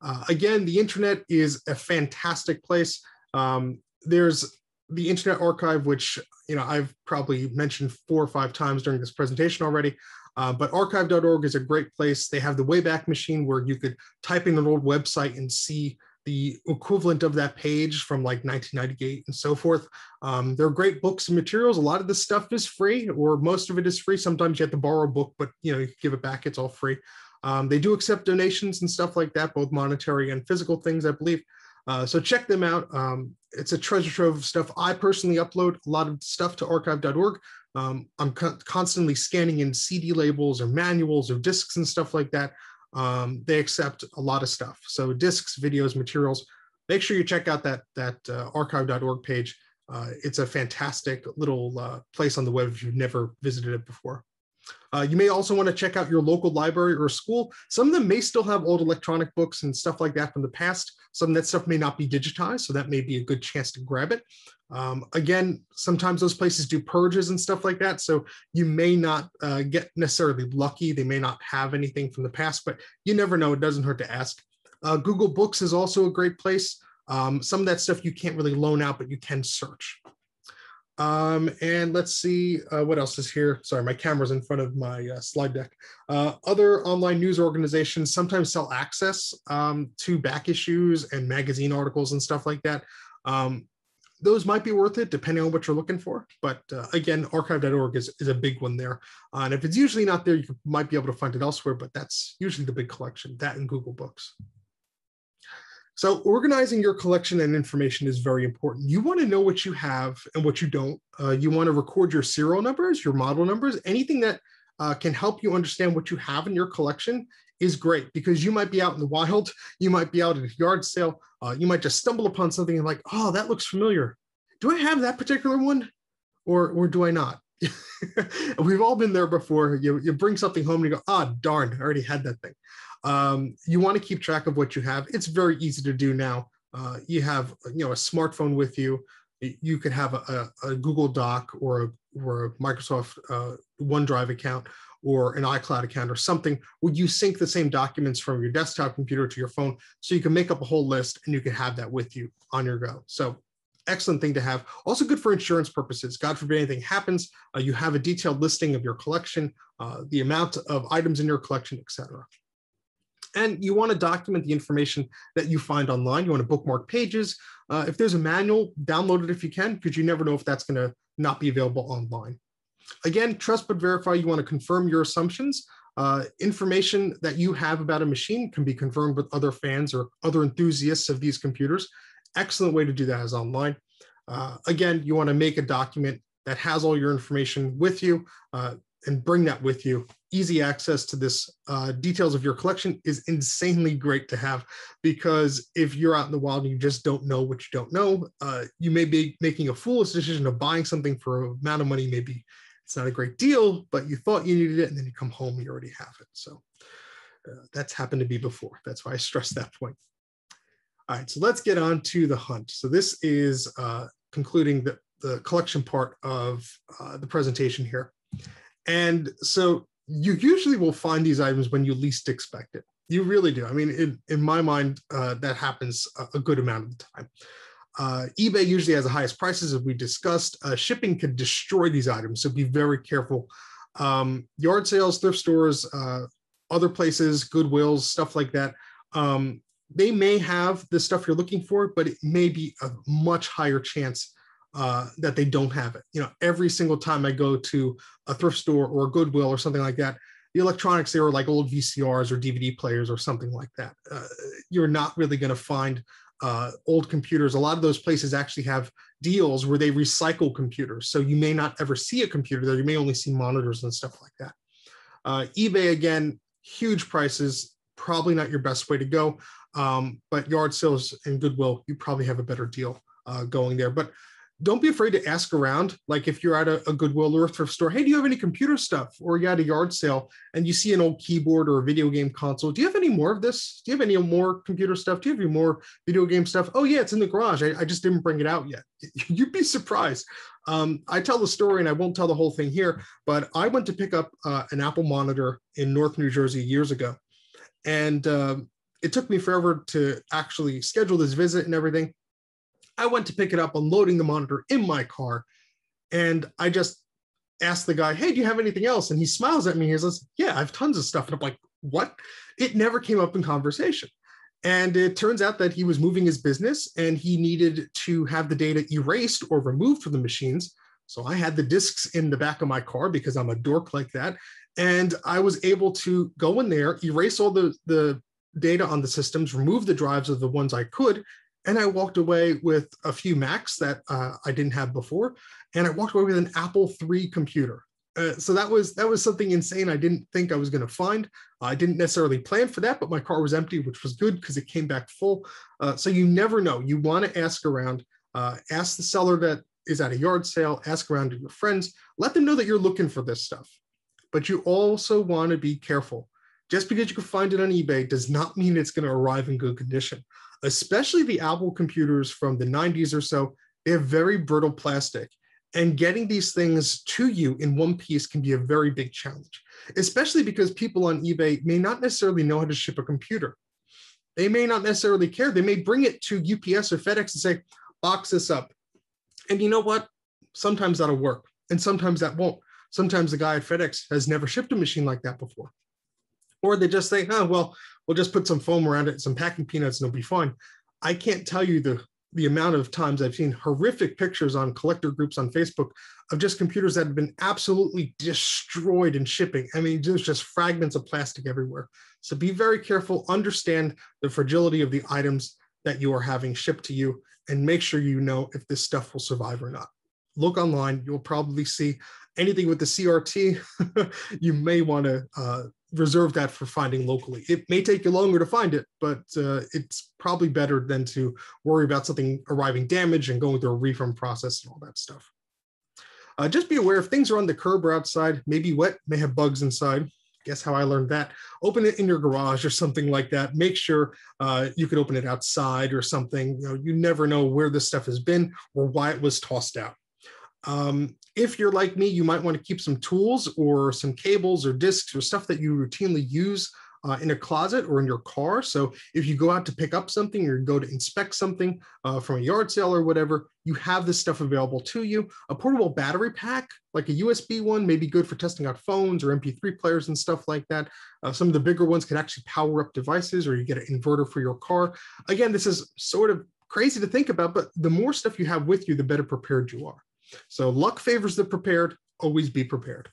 A: Uh, again, the internet is a fantastic place. Um, there's the Internet Archive, which you know I've probably mentioned four or five times during this presentation already. Uh, but archive.org is a great place. They have the Wayback Machine where you could type in an old website and see the equivalent of that page from like 1998 and so forth. Um, there are great books and materials. A lot of this stuff is free, or most of it is free. Sometimes you have to borrow a book, but you know you give it back. It's all free. Um, they do accept donations and stuff like that, both monetary and physical things, I believe. Uh, so check them out. Um, it's a treasure trove of stuff. I personally upload a lot of stuff to archive.org. Um, I'm co constantly scanning in CD labels or manuals or discs and stuff like that. Um, they accept a lot of stuff. So discs, videos, materials. Make sure you check out that, that uh, archive.org page. Uh, it's a fantastic little uh, place on the web if you've never visited it before. Uh, you may also want to check out your local library or school. Some of them may still have old electronic books and stuff like that from the past. Some of that stuff may not be digitized, so that may be a good chance to grab it. Um, again, sometimes those places do purges and stuff like that, so you may not uh, get necessarily lucky. They may not have anything from the past, but you never know. It doesn't hurt to ask. Uh, Google Books is also a great place. Um, some of that stuff you can't really loan out, but you can search. Um, and let's see uh, what else is here. Sorry, my camera's in front of my uh, slide deck. Uh, other online news organizations sometimes sell access um, to back issues and magazine articles and stuff like that. Um, those might be worth it depending on what you're looking for. But uh, again, archive.org is, is a big one there. Uh, and if it's usually not there, you might be able to find it elsewhere, but that's usually the big collection, that and Google Books. So organizing your collection and information is very important. You want to know what you have and what you don't. Uh, you want to record your serial numbers, your model numbers, anything that uh, can help you understand what you have in your collection is great because you might be out in the wild, you might be out at a yard sale, uh, you might just stumble upon something and like, oh, that looks familiar. Do I have that particular one, or or do I not? We've all been there before. You you bring something home and you go, ah, oh, darn, I already had that thing. Um, you want to keep track of what you have. It's very easy to do now. Uh, you have you know a smartphone with you. You could have a, a, a Google Doc or a, or a Microsoft uh, OneDrive account or an iCloud account or something where you sync the same documents from your desktop computer to your phone so you can make up a whole list and you can have that with you on your go. So excellent thing to have. Also good for insurance purposes. God forbid anything happens, uh, you have a detailed listing of your collection, uh, the amount of items in your collection, etc. And you want to document the information that you find online. You want to bookmark pages. Uh, if there's a manual, download it if you can, because you never know if that's going to not be available online. Again, trust but verify. You want to confirm your assumptions. Uh, information that you have about a machine can be confirmed with other fans or other enthusiasts of these computers. Excellent way to do that is online. Uh, again, you want to make a document that has all your information with you. Uh, and bring that with you. Easy access to this uh, details of your collection is insanely great to have because if you're out in the wild and you just don't know what you don't know, uh, you may be making a foolish decision of buying something for an amount of money. Maybe it's not a great deal, but you thought you needed it, and then you come home you already have it. So uh, that's happened to me before. That's why I stress that point. All right, so let's get on to the hunt. So this is uh, concluding the, the collection part of uh, the presentation here. And so you usually will find these items when you least expect it. You really do. I mean, in, in my mind, uh, that happens a, a, good amount of the time. Uh, eBay usually has the highest prices, as we discussed. Uh, shipping can destroy these items, so be very careful. Um, yard sales, thrift stores, uh, other places, Goodwills, stuff like that. Um, they may have the stuff you're looking for, but it may be a much higher chance uh, that they don't have it. You know, every single time I go to a thrift store or a Goodwill or something like that, the electronics there are like old VCRs or DVD players or something like that. Uh, you're not really going to find uh, old computers. A lot of those places actually have deals where they recycle computers. So you may not ever see a computer there. You may only see monitors and stuff like that. Uh, eBay, again, huge prices, probably not your best way to go. Um, but yard sales and Goodwill, you probably have a better deal uh, going there. But don't be afraid to ask around. Like if you're at a, a, Goodwill or a thrift store, hey, do you have any computer stuff? Or you're at a yard sale and you see an old keyboard or a video game console. Do you have any more of this? Do you have any more computer stuff? Do you have any more video game stuff? Oh yeah, it's in the garage. I, I just didn't bring it out yet. You'd be surprised. Um, I tell the story and I won't tell the whole thing here, but I went to pick up uh, an Apple monitor in North New Jersey years ago. And um, it took me forever to actually schedule this visit and everything. I went to pick it up, unloading the monitor in my car, and I just asked the guy, "Hey, do you have anything else?" And he smiles at me. He says, "Yeah, I have tons of stuff." And I'm like, "What?" It never came up in conversation. And it turns out that he was moving his business and he needed to have the data erased or removed from the machines. So I had the disks in the back of my car because I'm a dork like that. And I was able to go in there, erase all the, the data on the systems, remove the drives of the ones I could, and I walked away with a few Macs that uh, I didn't have before, and I walked away with an Apple III computer. Uh, so that was that was something insane. I didn't think I was going to find. I didn't necessarily plan for that, but my car was empty, which was good because it came back full. Uh, so you never know. You want to ask around. Uh, ask the seller that is at a yard sale. Ask around to your friends. Let them know that you're looking for this stuff. but you also want to be careful. Just because you can find it on eBay does not mean it's going to arrive in good condition. Especially the Apple computers from the 90s or so, they have very brittle plastic. And getting these things to you in one piece can be a very big challenge, especially because people on eBay may not necessarily know how to ship a computer. They may not necessarily care. They may bring it to UPS or FedEx and say, box this up. And you know what? Sometimes that'll work, and sometimes that won't. Sometimes the guy at FedEx has never shipped a machine like that before. Or they just think, oh, well, we'll just put some foam around it, some packing peanuts, and it'll be fine. I can't tell you the the amount of times I've seen horrific pictures on collector groups on Facebook of just computers that have been absolutely destroyed in shipping. I mean, there's just fragments of plastic everywhere. So be very careful, understand the fragility of the items that you are having shipped to you, and make sure you know if this stuff will survive or not. Look online, you'll probably see anything with the CRT. you may want to uh, reserve that for finding locally. It may take you longer to find it, but uh, it's probably better than to worry about something arriving damaged and going through a refund process and all that stuff. Uh, just be aware if things are on the curb or outside, maybe wet, may have bugs inside. Guess how I learned that? Open it in your garage or something like that. Make sure uh, you can open it outside or something. You know, you never know where this stuff has been or why it was tossed out. Um, if you're like me, you might want to keep some tools or some cables or discs or stuff that you routinely use uh, in a closet or in your car. So if you go out to pick up something or go to inspect something uh, from a yard sale or whatever, you have this stuff available to you. A portable battery pack, like a USB one, may be good for testing out phones or MP3 players and stuff like that. Uh, some of the bigger ones can actually power up devices or you get an inverter for your car. Again, this is sort of crazy to think about, but the more stuff you have with you, the better prepared you are. So luck favors the prepared, always be prepared.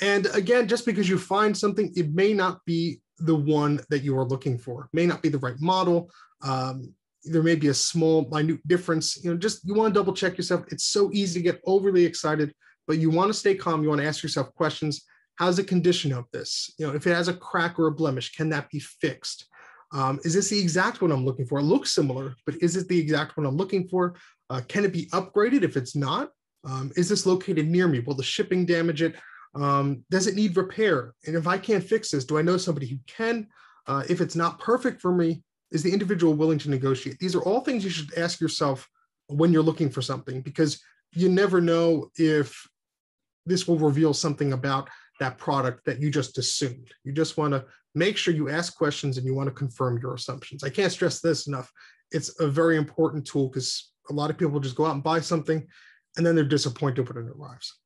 A: And again, just because you find something, it may not be the one that you are looking for, may not be the right model. Um, there may be a small, minute difference. You know, just you want to double check yourself. It's so easy to get overly excited, but you want to stay calm. You want to ask yourself questions. How's the condition of this? You know, if it has a crack or a blemish, can that be fixed? Um, is this the exact one I'm looking for? It looks similar, but is it the exact one I'm looking for? Uh, can it be upgraded if it's not? Um, is this located near me? Will the shipping damage it? Um, does it need repair? And if I can't fix this, do I know somebody who can? Uh, if it's not perfect for me, is the individual willing to negotiate? These are all things you should ask yourself when you're looking for something because you never know if this will reveal something about that product that you just assumed. You just want to make sure you ask questions and you want to confirm your assumptions. I can't stress this enough. It's a very important tool because a lot of people just go out and buy something and then they're disappointed when it arrives.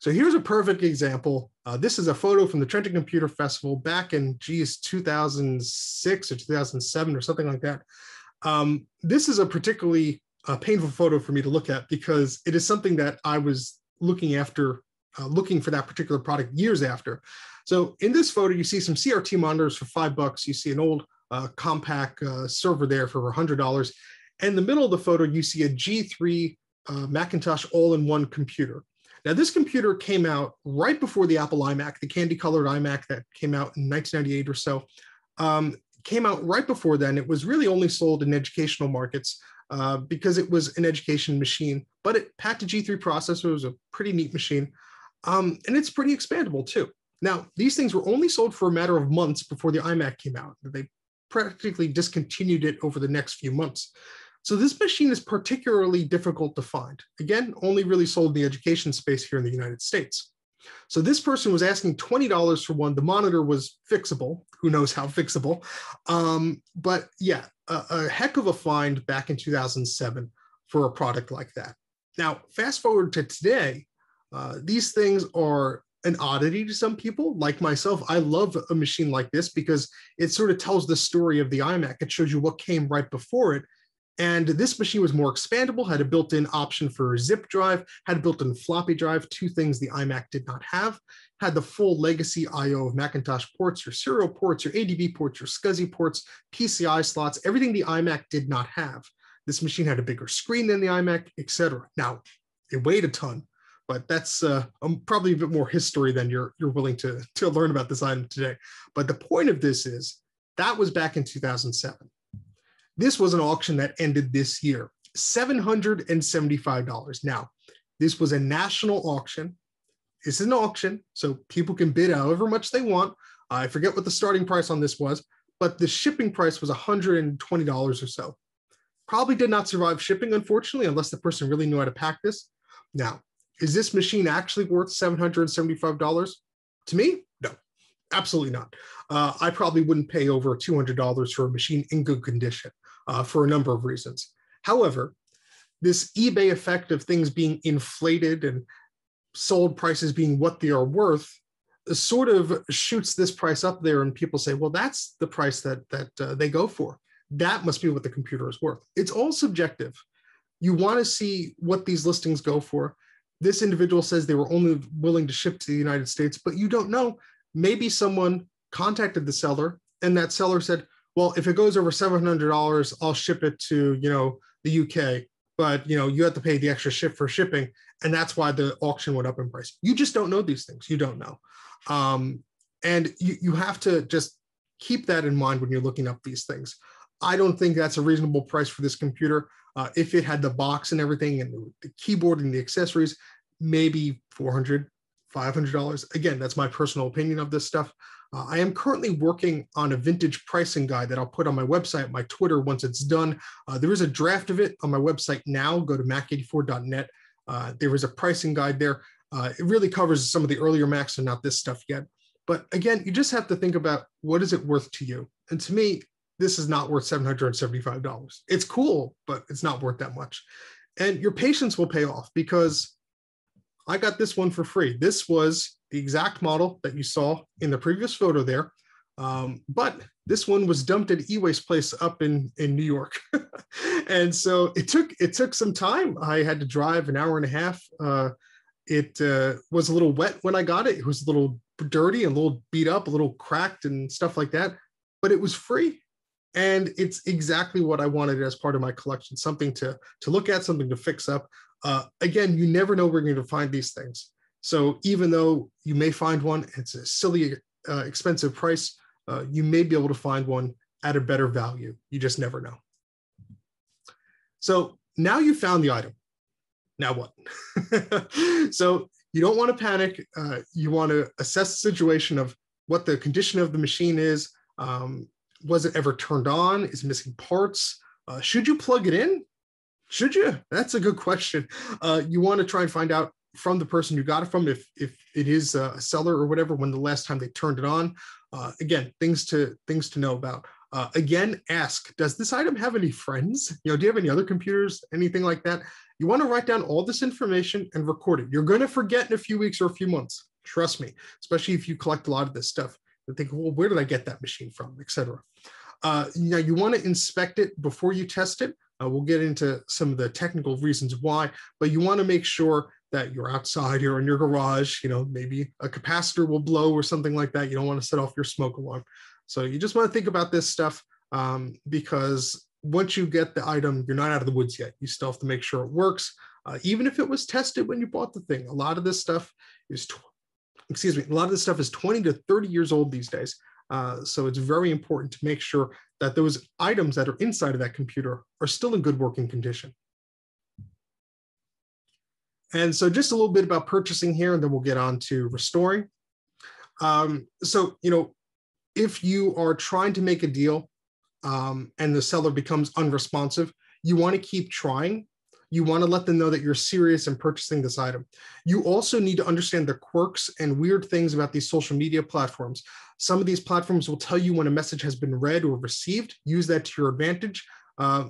A: So here's a perfect example. Uh, this is a photo from the Trenton Computer Festival back in, geez, 2006 or 2007 or something like that. Um, this is a particularly uh, painful photo for me to look at because it is something that I was looking after, uh, looking for that particular product years after. So in this photo, you see some CRT monitors for five bucks. You see an old uh, Compaq uh, server there for $100. And in the middle of the photo, you see a G3 uh, Macintosh all-in-one computer. Now, this computer came out right before the Apple iMac, the candy-colored iMac that came out in 1998 or so. Um, came out right before then. It was really only sold in educational markets uh, because it was an education machine, but it packed a G3 processor. It was a pretty neat machine. Um, and it's pretty expandable too. Now, these things were only sold for a matter of months before the iMac came out. They practically discontinued it over the next few months. So this machine is particularly difficult to find. Again, only really sold in the education space here in the United States. So this person was asking $20 for one. The monitor was fixable. Who knows how fixable? Um, but yeah, a, a heck of a find back in 2007 for a product like that. Now, fast forward to today, uh, these things are an oddity to some people, like myself. I love a machine like this because it sort of tells the story of the iMac. It shows you what came right before it. And this machine was more expandable, had a built in option for a zip drive, had a built in floppy drive, two things the iMac did not have, had the full legacy IO of Macintosh ports, your serial ports, your ADB ports, your SCSI ports, PCI slots, everything the iMac did not have. This machine had a bigger screen than the iMac, etc. Now, it weighed a ton but that's uh, um, probably a bit more history than you're you're willing to to learn about this item today. But the point of this is that was back in 2007. This was an auction that ended this year, $775. Now, This was a national auction. Is an auction, so people can bid however much they want. I forget what the starting price on this was, but the shipping price was $120 or so. Probably did not survive shipping, unfortunately, unless the person really knew how to pack this. Now, is this machine actually worth $775? To me, no, absolutely not. Uh, I probably wouldn't pay over $200 for a machine in good condition uh, for a number of reasons. However, this eBay effect of things being inflated and sold prices being what they are worth sort of shoots this price up there and people say well that's the price that that uh, they go for that must be what the computer is worth it's all subjective you want to see what these listings go for this individual says they were only willing to ship to the united states but you don't know. Maybe someone contacted the seller and that seller said well if it goes over $700 i'll ship it to you know the uk but you know you have to pay the extra ship for shipping. And that's why the auction went up in price. You just don't know these things. You don't know. Um, and you, you have to just keep that in mind when you're looking up these things. I don't think that's a reasonable price for this computer. Uh, if it had the box and everything and the keyboard and the accessories, maybe 400 $500. Again, that's my personal opinion of this stuff. Uh, I am currently working on a vintage pricing guide that I'll put on my website, my Twitter, once it's done. Uh, there is a draft of it on my website now. Go to mac84.net. Uh, there is a pricing guide there. Uh, it really covers some of the earlier Macs and not this stuff yet. But again, you just have to think about what is it worth to you? And to me, this is not worth $775. It's cool, but it's not worth that much. And your patience will pay off because I got this one for free. This was the exact model that you saw in the previous photo there. Um, but this one was dumped at e-waste place up in in New York, and so it took it took some time. I had to drive an hour and a half uh, it uh, was a little wet when I got it. It was a little dirty and a little beat up, a little cracked and stuff like that, but it was free. And it's exactly what I wanted as part of my collection, something to, to look at, something to fix up. Uh, again, you never know where you're going to find these things. So even though you may find one, it's a silly, uh, expensive price, uh, you may be able to find one at a better value. You just never know. So now you found the item now what? so you don't want to panic. Uh, you want to assess the situation of what the condition of the machine is. Um, was it ever turned on? Is missing parts? Uh, should you plug it in? Should you? That's a good question. Uh, you want to try and find out from the person you got it from if if it is a seller or whatever when the last time they turned it on. Uh, again, things to things to know about. Uh, again, ask, does this item have any friends? You know, do you have any other computers, anything like that? You want to write down all this information and record it. You're going to forget in a few weeks or a few months. Trust me, especially if you collect a lot of this stuff and think, well, where did I get that machine from, etc. Uh, now you want to inspect it before you test it. Uh, we'll get into some of the technical reasons why, but you want to make sure that you're outside, you're in your garage, you know, maybe a capacitor will blow or something like that. You don't want to set off your smoke alarm. So you just want to think about this stuff um, because once you get the item, you're not out of the woods yet. You still have to make sure it works. Uh, even if it was tested when you bought the thing, a lot of this stuff is, excuse me, a lot of this stuff is 20 to 30 years old these days. Uh, so it's very important to make sure that those items that are inside of that computer are still in good working condition. And so just a little bit about purchasing here, and then we'll get on to restoring. Um, so, you know, if you are trying to make a deal um, and the seller becomes unresponsive, you want to keep trying. You want to let them know that you're serious in purchasing this item. You also need to understand the quirks and weird things about these social media platforms. Some of these platforms will tell you when a message has been read or received. Use that to your advantage. Uh,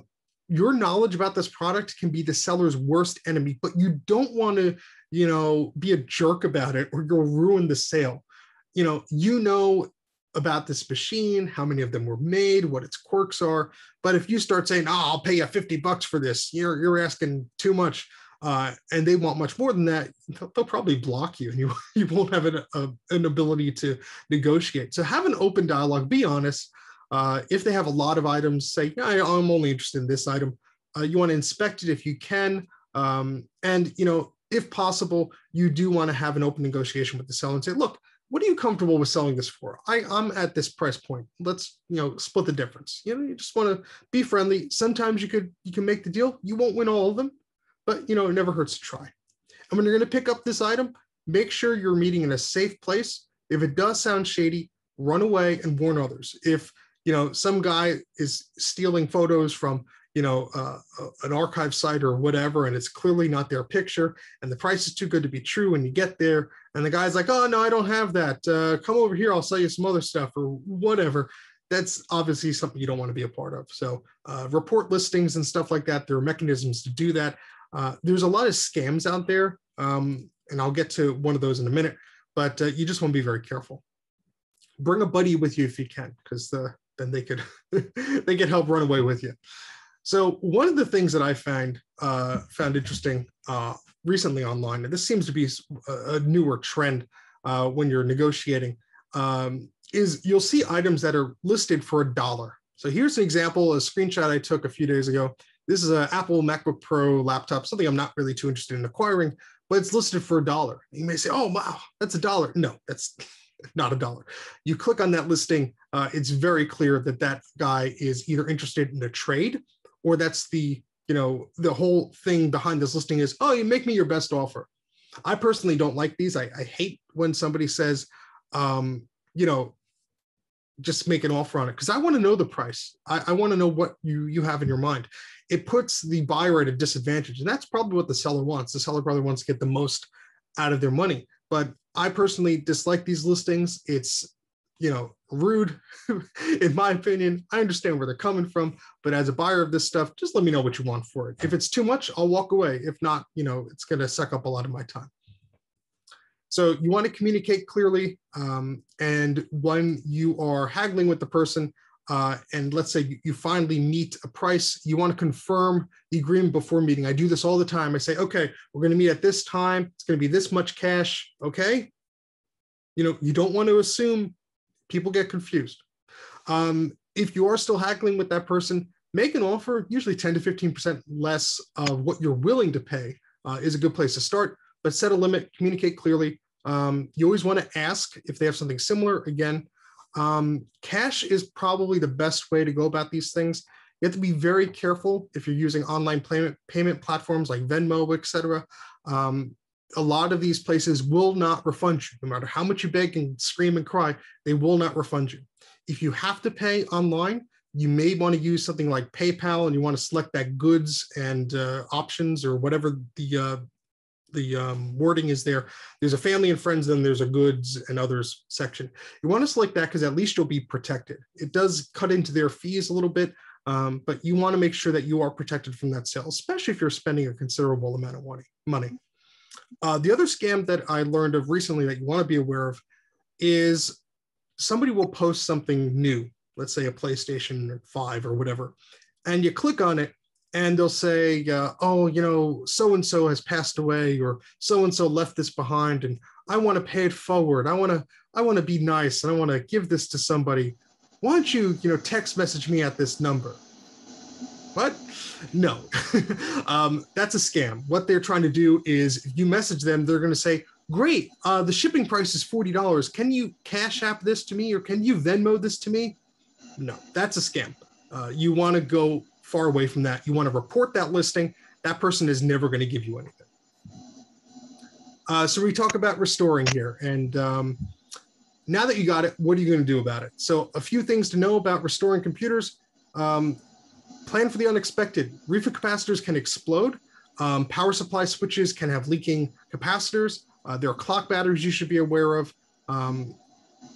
A: your knowledge about this product can be the seller's worst enemy, but you don't want to, you know, be a jerk about it or you'll ruin the sale. You know, you know about this machine, how many of them were made, what its quirks are. But if you start saying, "Oh, I'll pay you 50 bucks for this," you're you're asking too much, uh, and they want much more than that. They'll, they'll probably block you, and you you won't have an, a, an ability to negotiate. So have an open dialogue. Be honest. Uh, if they have a lot of items, say, yeah, "I'm only interested in this item." Uh, you want to inspect it if you can, um, and you know, if possible, you do want to have an open negotiation with the seller and say, "Look." What are you comfortable with selling this for? I, I'm at this price point. Let's, you know, split the difference. You know, you just want to be friendly. Sometimes you could you can make the deal. You won't win all of them, but you know, it never hurts to try. And when you're going to pick up this item, make sure you're meeting in a safe place. If it does sound shady, run away and warn others. If you know some guy is stealing photos from you know uh, uh, an archive site or whatever and it's clearly not their picture and the price is too good to be true and you get there and the guy's like oh no i don't have that. Uh, come over here i'll sell you some other stuff or whatever. That's obviously something you don't want to be a part of. So uh, report listings and stuff like that there are mechanisms to do that. Uh, there's a lot of scams out there um, and i'll get to one of those in a minute but uh, you just want to be very careful. Bring a buddy with you if you can because then they could they could help run away with you so one of the things that I found uh, found interesting uh, recently online, and this seems to be a, newer trend uh, when you're negotiating, um, is you'll see items that are listed for a dollar. So here's an example, a screenshot I took a few days ago. This is an Apple MacBook Pro laptop, something I'm not really too interested in acquiring, but it's listed for a dollar. You may say, oh, wow, that's a dollar. No, that's not a dollar. You click on that listing, uh, it's very clear that that guy is either interested in a trade or that's the you know the whole thing behind this listing is oh you make me your best offer. I personally don't like these. I, I hate when somebody says um, you know just make an offer on it because i want to know the price. I, I want to know what you you have in your mind. It puts the buyer at a disadvantage and that's probably what the seller wants. The seller probably wants to get the most out of their money. But i personally dislike these listings. It's you know, rude, in my opinion. I understand where they're coming from, but as a buyer of this stuff, just let me know what you want for it. If it's too much, I'll walk away. If not, you know, it's going to suck up a lot of my time. So you want to communicate clearly. Um, and when you are haggling with the person, uh, and let's say you, finally meet a price, you want to confirm the agreement before meeting. I do this all the time. I say, okay, we're going to meet at this time. It's going to be this much cash. Okay. You know, you don't want to assume people get confused. Um, if you are still haggling with that person, make an offer, usually 10 to 15% less of what you're willing to pay uh, is a good place to start, but set a limit, communicate clearly. Um, you always want to ask if they have something similar. Again, um, cash is probably the best way to go about these things. You have to be very careful if you're using online payment, payment platforms like Venmo, et cetera. Um, a lot of these places will not refund you. No matter how much you beg and scream and cry, they will not refund you. If you have to pay online, you may want to use something like PayPal and you want to select that goods and uh, options or whatever the uh, the um, wording is there. There's a family and friends, then there's a goods and others section. You want to select that because at least you'll be protected. It does cut into their fees a little bit, um, but you want to make sure that you are protected from that sale, especially if you're spending a considerable amount of money. money. Uh, the other scam that I learned of recently that you want to be aware of is somebody will post something new, let's say a PlayStation 5 or whatever, and you click on it and they'll say, uh, oh, you know, so and so has passed away or so and so left this behind and I want to pay it forward. I want to I want to be nice and I want to give this to somebody. Why don't you, you know, text message me at this number? What? No, um, that's a scam. What they're trying to do is if you message them, they're going to say, Great, uh, the shipping price is $40. Can you cash app this to me or can you Venmo this to me? No, that's a scam. Uh, you want to go far away from that. You want to report that listing. That person is never going to give you anything. Uh, so we talk about restoring here. And um, now that you got it, what are you going to do about it? So a few things to know about restoring computers. Um, plan for the unexpected. RIFA capacitors can explode. Um, power supply switches can have leaking capacitors. Uh, there are clock batteries you should be aware of. Um,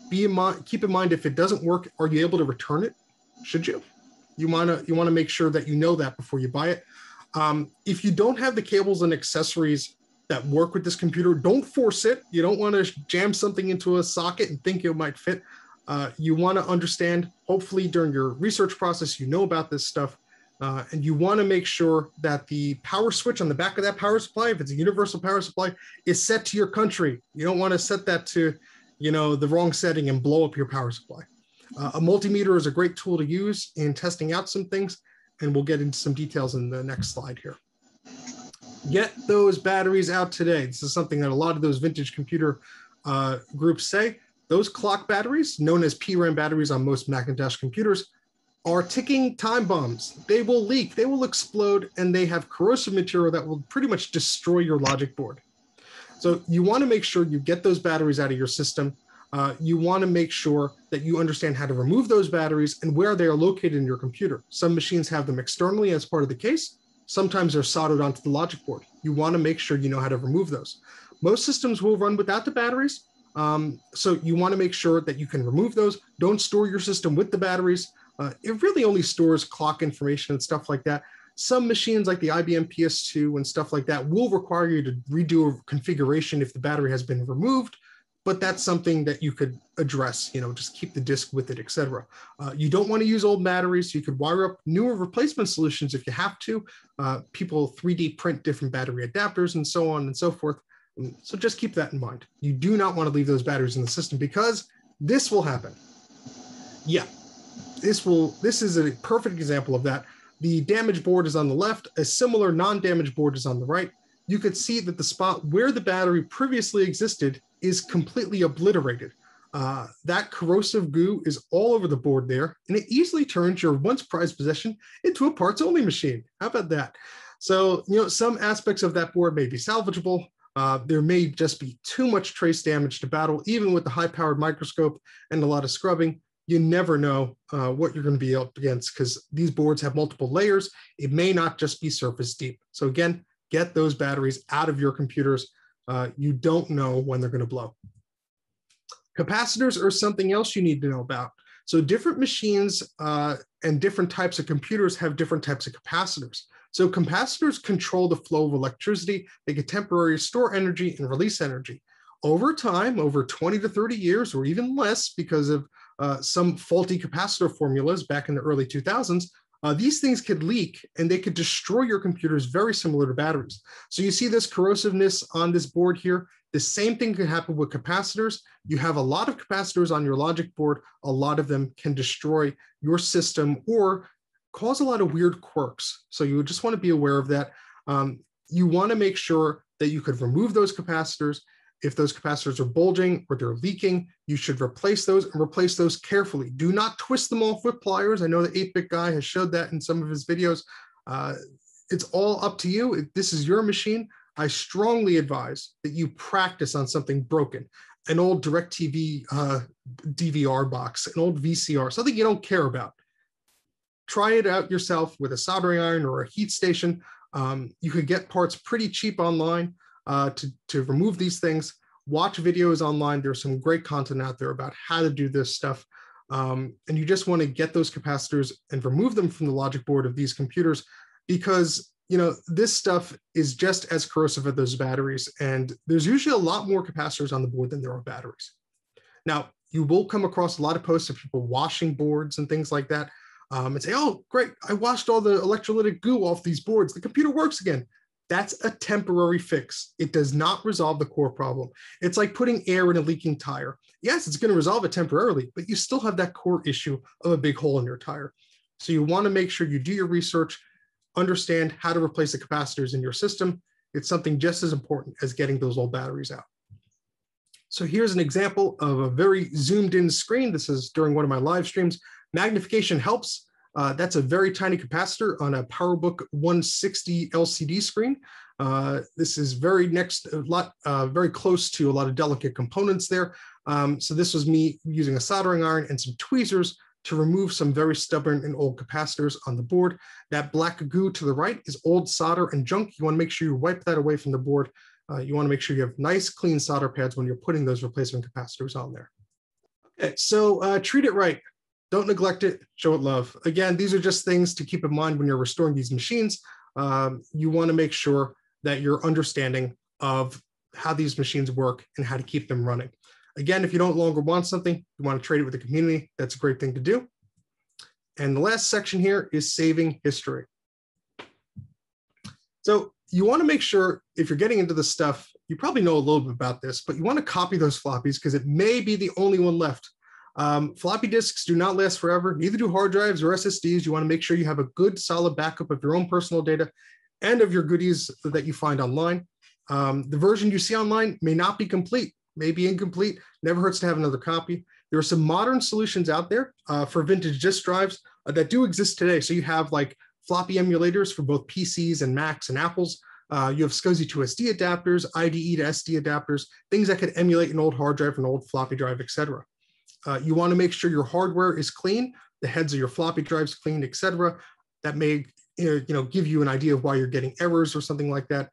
A: be in mind, keep in mind if it doesn't work, are you able to return it? Should you? You want to you want to make sure that you know that before you buy it. Um, if you don't have the cables and accessories that work with this computer, don't force it. You don't want to jam something into a socket and think it might fit. Uh, you want to understand, hopefully, during your research process, you know about this stuff. Uh, and you want to make sure that the power switch on the back of that power supply, if it's a universal power supply, is set to your country. You don't want to set that to, you know, the wrong setting and blow up your power supply. Uh, a multimeter is a great tool to use in testing out some things, and we'll get into some details in the next slide here. Get those batteries out today. This is something that a lot of those vintage computer uh, groups say. Those clock batteries, known as PRAM batteries on most Macintosh computers, are ticking time bombs. They will leak, they will explode, and they have corrosive material that will pretty much destroy your logic board. So you want to make sure you get those batteries out of your system. Uh, you want to make sure that you understand how to remove those batteries and where they are located in your computer. Some machines have them externally as part of the case. Sometimes they're soldered onto the logic board. You want to make sure you know how to remove those. Most systems will run without the batteries. Um, so you want to make sure that you can remove those. Don't store your system with the batteries. Uh, it really only stores clock information and stuff like that. Some machines like the IBM PS2 and stuff like that will require you to redo a configuration if the battery has been removed, but that's something that you could address, you know, just keep the disk with it, etc. Uh, you don't want to use old batteries. You could wire up newer replacement solutions if you have to. Uh, people 3D print different battery adapters and so on and so forth. So just keep that in mind. You do not want to leave those batteries in the system because this will happen. Yeah, this will, this is a perfect example of that. The damaged board is on the left, a similar non-damaged board is on the right. You could see that the spot where the battery previously existed is completely obliterated. Uh, that corrosive goo is all over the board there, and it easily turns your once prized possession into a parts only machine. How about that? So, you know, some aspects of that board may be salvageable. Uh, there may just be too much trace damage to battle, even with the high powered microscope and a lot of scrubbing you never know uh, what you're going to be up against because these boards have multiple layers. It may not just be surface deep. So again, get those batteries out of your computers. Uh, you don't know when they're going to blow. Capacitors are something else you need to know about. So different machines uh, and different types of computers have different types of capacitors. So capacitors control the flow of electricity. They can temporarily store energy and release energy. Over time, over 20 to 30 years, or even less because of uh, some faulty capacitor formulas back in the early 2000s, uh, these things could leak and they could destroy your computers very similar to batteries. So you see this corrosiveness on this board here. The same thing could happen with capacitors. You have a lot of capacitors on your logic board. A lot of them can destroy your system or cause a lot of weird quirks. So you just want to be aware of that. Um, you want to make sure that you could remove those capacitors if those capacitors are bulging or they're leaking, you should replace those and replace those carefully. Do not twist them off with pliers. I know the 8-bit guy has showed that in some of his videos. Uh, it's all up to you. If this is your machine, I strongly advise that you practice on something broken, an old DirecTV uh, DVR box, an old VCR, something you don't care about. Try it out yourself with a soldering iron or a heat station. Um, you can get parts pretty cheap online uh, to, to remove these things. Watch videos online. There's some great content out there about how to do this stuff. Um, and you just want to get those capacitors and remove them from the logic board of these computers because you know this stuff is just as corrosive as those batteries and there's usually a lot more capacitors on the board than there are batteries now you will come across a lot of posts of people washing boards and things like that um, and say oh great i washed all the electrolytic goo off these boards the computer works again that's a temporary fix. It does not resolve the core problem. It's like putting air in a leaking tire. Yes, it's going to resolve it temporarily, but you still have that core issue of a big hole in your tire. So you want to make sure you do your research, understand how to replace the capacitors in your system. It's something just as important as getting those old batteries out. So here's an example of a very zoomed in screen. This is during one of my live streams. Magnification helps. Uh, that's a very tiny capacitor on a PowerBook 160 LCD screen. Uh, this is very next, a lot, uh, very close to a lot of delicate components there. Um, so this was me using a soldering iron and some tweezers to remove some very stubborn and old capacitors on the board. That black goo to the right is old solder and junk. You wanna make sure you wipe that away from the board. Uh, you wanna make sure you have nice, clean solder pads when you're putting those replacement capacitors on there. Okay, so uh, treat it right. Don't neglect it, show it love. Again, these are just things to keep in mind when you're restoring these machines. Um, you want to make sure that you're understanding of how these machines work and how to keep them running. Again, if you don't longer want something, you want to trade it with the community, that's a great thing to do. And the last section here is saving history. So you want to make sure if you're getting into this stuff, you probably know a little bit about this, but you want to copy those floppies because it may be the only one left um, floppy disks do not last forever, neither do hard drives or SSDs. You want to make sure you have a good solid backup of your own personal data and of your goodies that you find online. Um, the version you see online may not be complete, may be incomplete, never hurts to have another copy. There are some modern solutions out there uh, for vintage disk drives uh, that do exist today. So you have like floppy emulators for both PCs and Macs and Apples. Uh, you have SCSI to SD adapters, IDE to SD adapters, things that could emulate an old hard drive, an old floppy drive, etc. Uh, you want to make sure your hardware is clean, the heads of your floppy drives clean, etc. That may you know, give you an idea of why you're getting errors or something like that.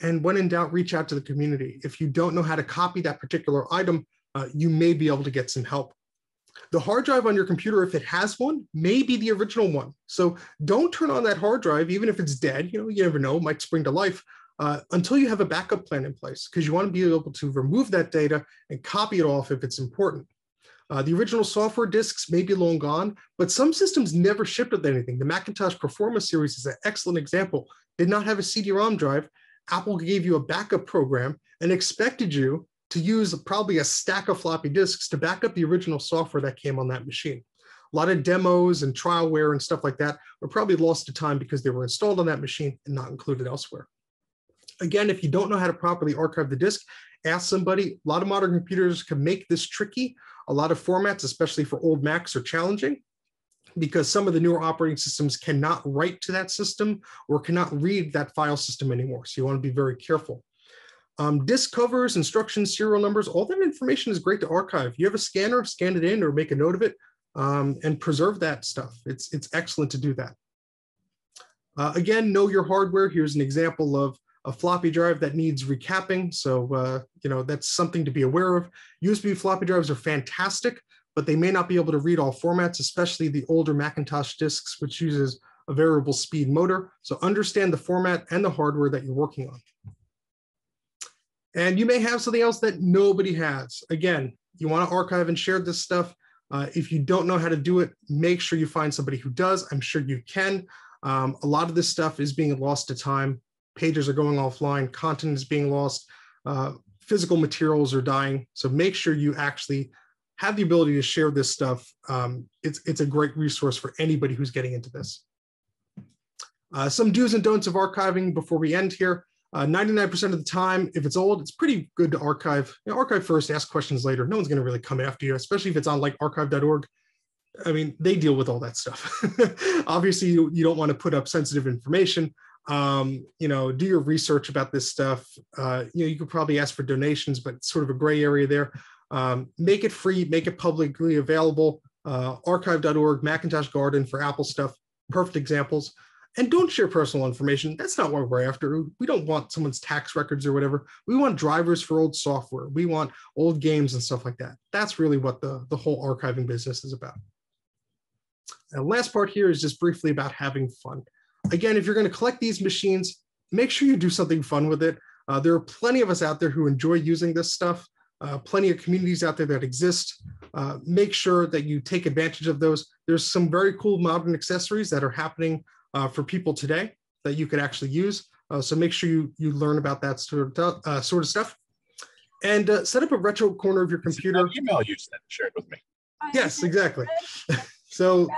A: And when in doubt, reach out to the community. If you don't know how to copy that particular item, uh, you may be able to get some help. The hard drive on your computer, if it has one, may be the original one. So don't turn on that hard drive, even if it's dead. You know, you never know, might spring to life uh, until you have a backup plan in place, because you want to be able to remove that data and copy it off if it's important. Uh, the original software disks may be long gone, but some systems never shipped with anything. The Macintosh Performa series is an excellent example. Did not have a CD-ROM drive. Apple gave you a backup program and expected you to use probably a stack of floppy disks to back up the original software that came on that machine. A lot of demos and trialware and stuff like that were probably lost to time because they were installed on that machine and not included elsewhere. Again, if you don't know how to properly archive the disk, ask somebody. A lot of modern computers can make this tricky. A lot of formats, especially for old Macs, are challenging because some of the newer operating systems cannot write to that system or cannot read that file system anymore. So you want to be very careful. Um, disk covers, instructions, serial numbers, all that information is great to archive. You have a scanner, scan it in or make a note of it um, and preserve that stuff. It's, it's excellent to do that. Uh, again, know your hardware. Here's an example of a floppy drive that needs recapping. So, uh, you know, that's something to be aware of. USB floppy drives are fantastic, but they may not be able to read all formats, especially the older Macintosh disks, which uses a variable speed motor. So understand the format and the hardware that you're working on. And you may have something else that nobody has. Again, you want to archive and share this stuff. Uh, if you don't know how to do it, make sure you find somebody who does. I'm sure you can. Um, a lot of this stuff is being lost to time pages are going offline, content is being lost, uh, physical materials are dying. So make sure you actually have the ability to share this stuff. Um, it's, it's a great resource for anybody who's getting into this. Uh, some do's and don'ts of archiving before we end here. 99% uh, of the time, if it's old, it's pretty good to archive. You know, archive first, ask questions later. No one's going to really come after you, especially if it's on like archive.org. I mean, they deal with all that stuff. Obviously, you, you don't want to put up sensitive information, um, you know, do your research about this stuff. Uh, you know, you could probably ask for donations, but sort of a gray area there. Um, make it free, make it publicly available. Uh, archive.org, Macintosh Garden for Apple stuff, perfect examples. And don't share personal information. That's not what we're after. We don't want someone's tax records or whatever. We want drivers for old software. We want old games and stuff like that. That's really what the, the whole archiving business is about. And last part here is just briefly about having fun again, if you're going to collect these machines, make sure you do something fun with it. Uh, there are plenty of us out there who enjoy using this stuff, uh, plenty of communities out there that exist. Uh, make sure that you take advantage of those. There's some very cool modern accessories that are happening uh, for people today that you could actually use. Uh, so make sure you, you learn about that sort of, uh, sort of stuff. And set up a retro corner of your computer.
B: Email you sent, shared with me.
A: Yes, exactly. so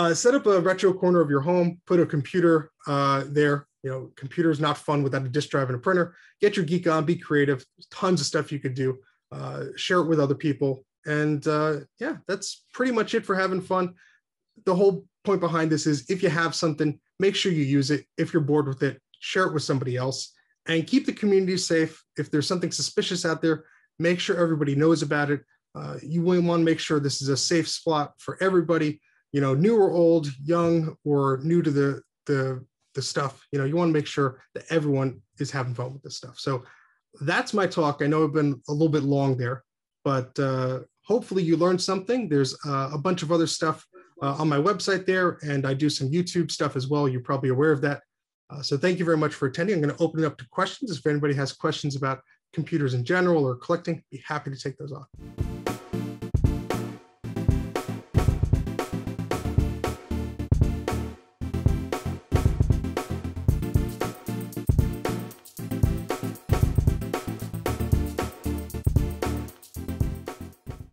A: uh, set up a retro corner of your home, put a computer uh, there. You know, computer is not fun without a disk drive and a printer. Get your geek on, be creative. tons of stuff you could do. Uh, share it with other people. And uh, yeah, that's pretty much it for having fun. The whole point behind this is if you have something, make sure you use it. If you're bored with it, share it with somebody else and keep the community safe. If there's something suspicious out there, make sure everybody knows about it. Uh, you want to make sure this is a safe spot for everybody you know, new or old, young or new to the the the stuff. You know, you want to make sure that everyone is having fun with this stuff. So that's my talk. I know I've been a little bit long there, but uh, hopefully you learned something. There's uh, a bunch of other stuff uh, on my website there, and I do some YouTube stuff as well. You're probably aware of that. Uh, so thank you very much for attending. I'm going to open it up to questions. If anybody has questions about computers in general or collecting, be happy to take those on.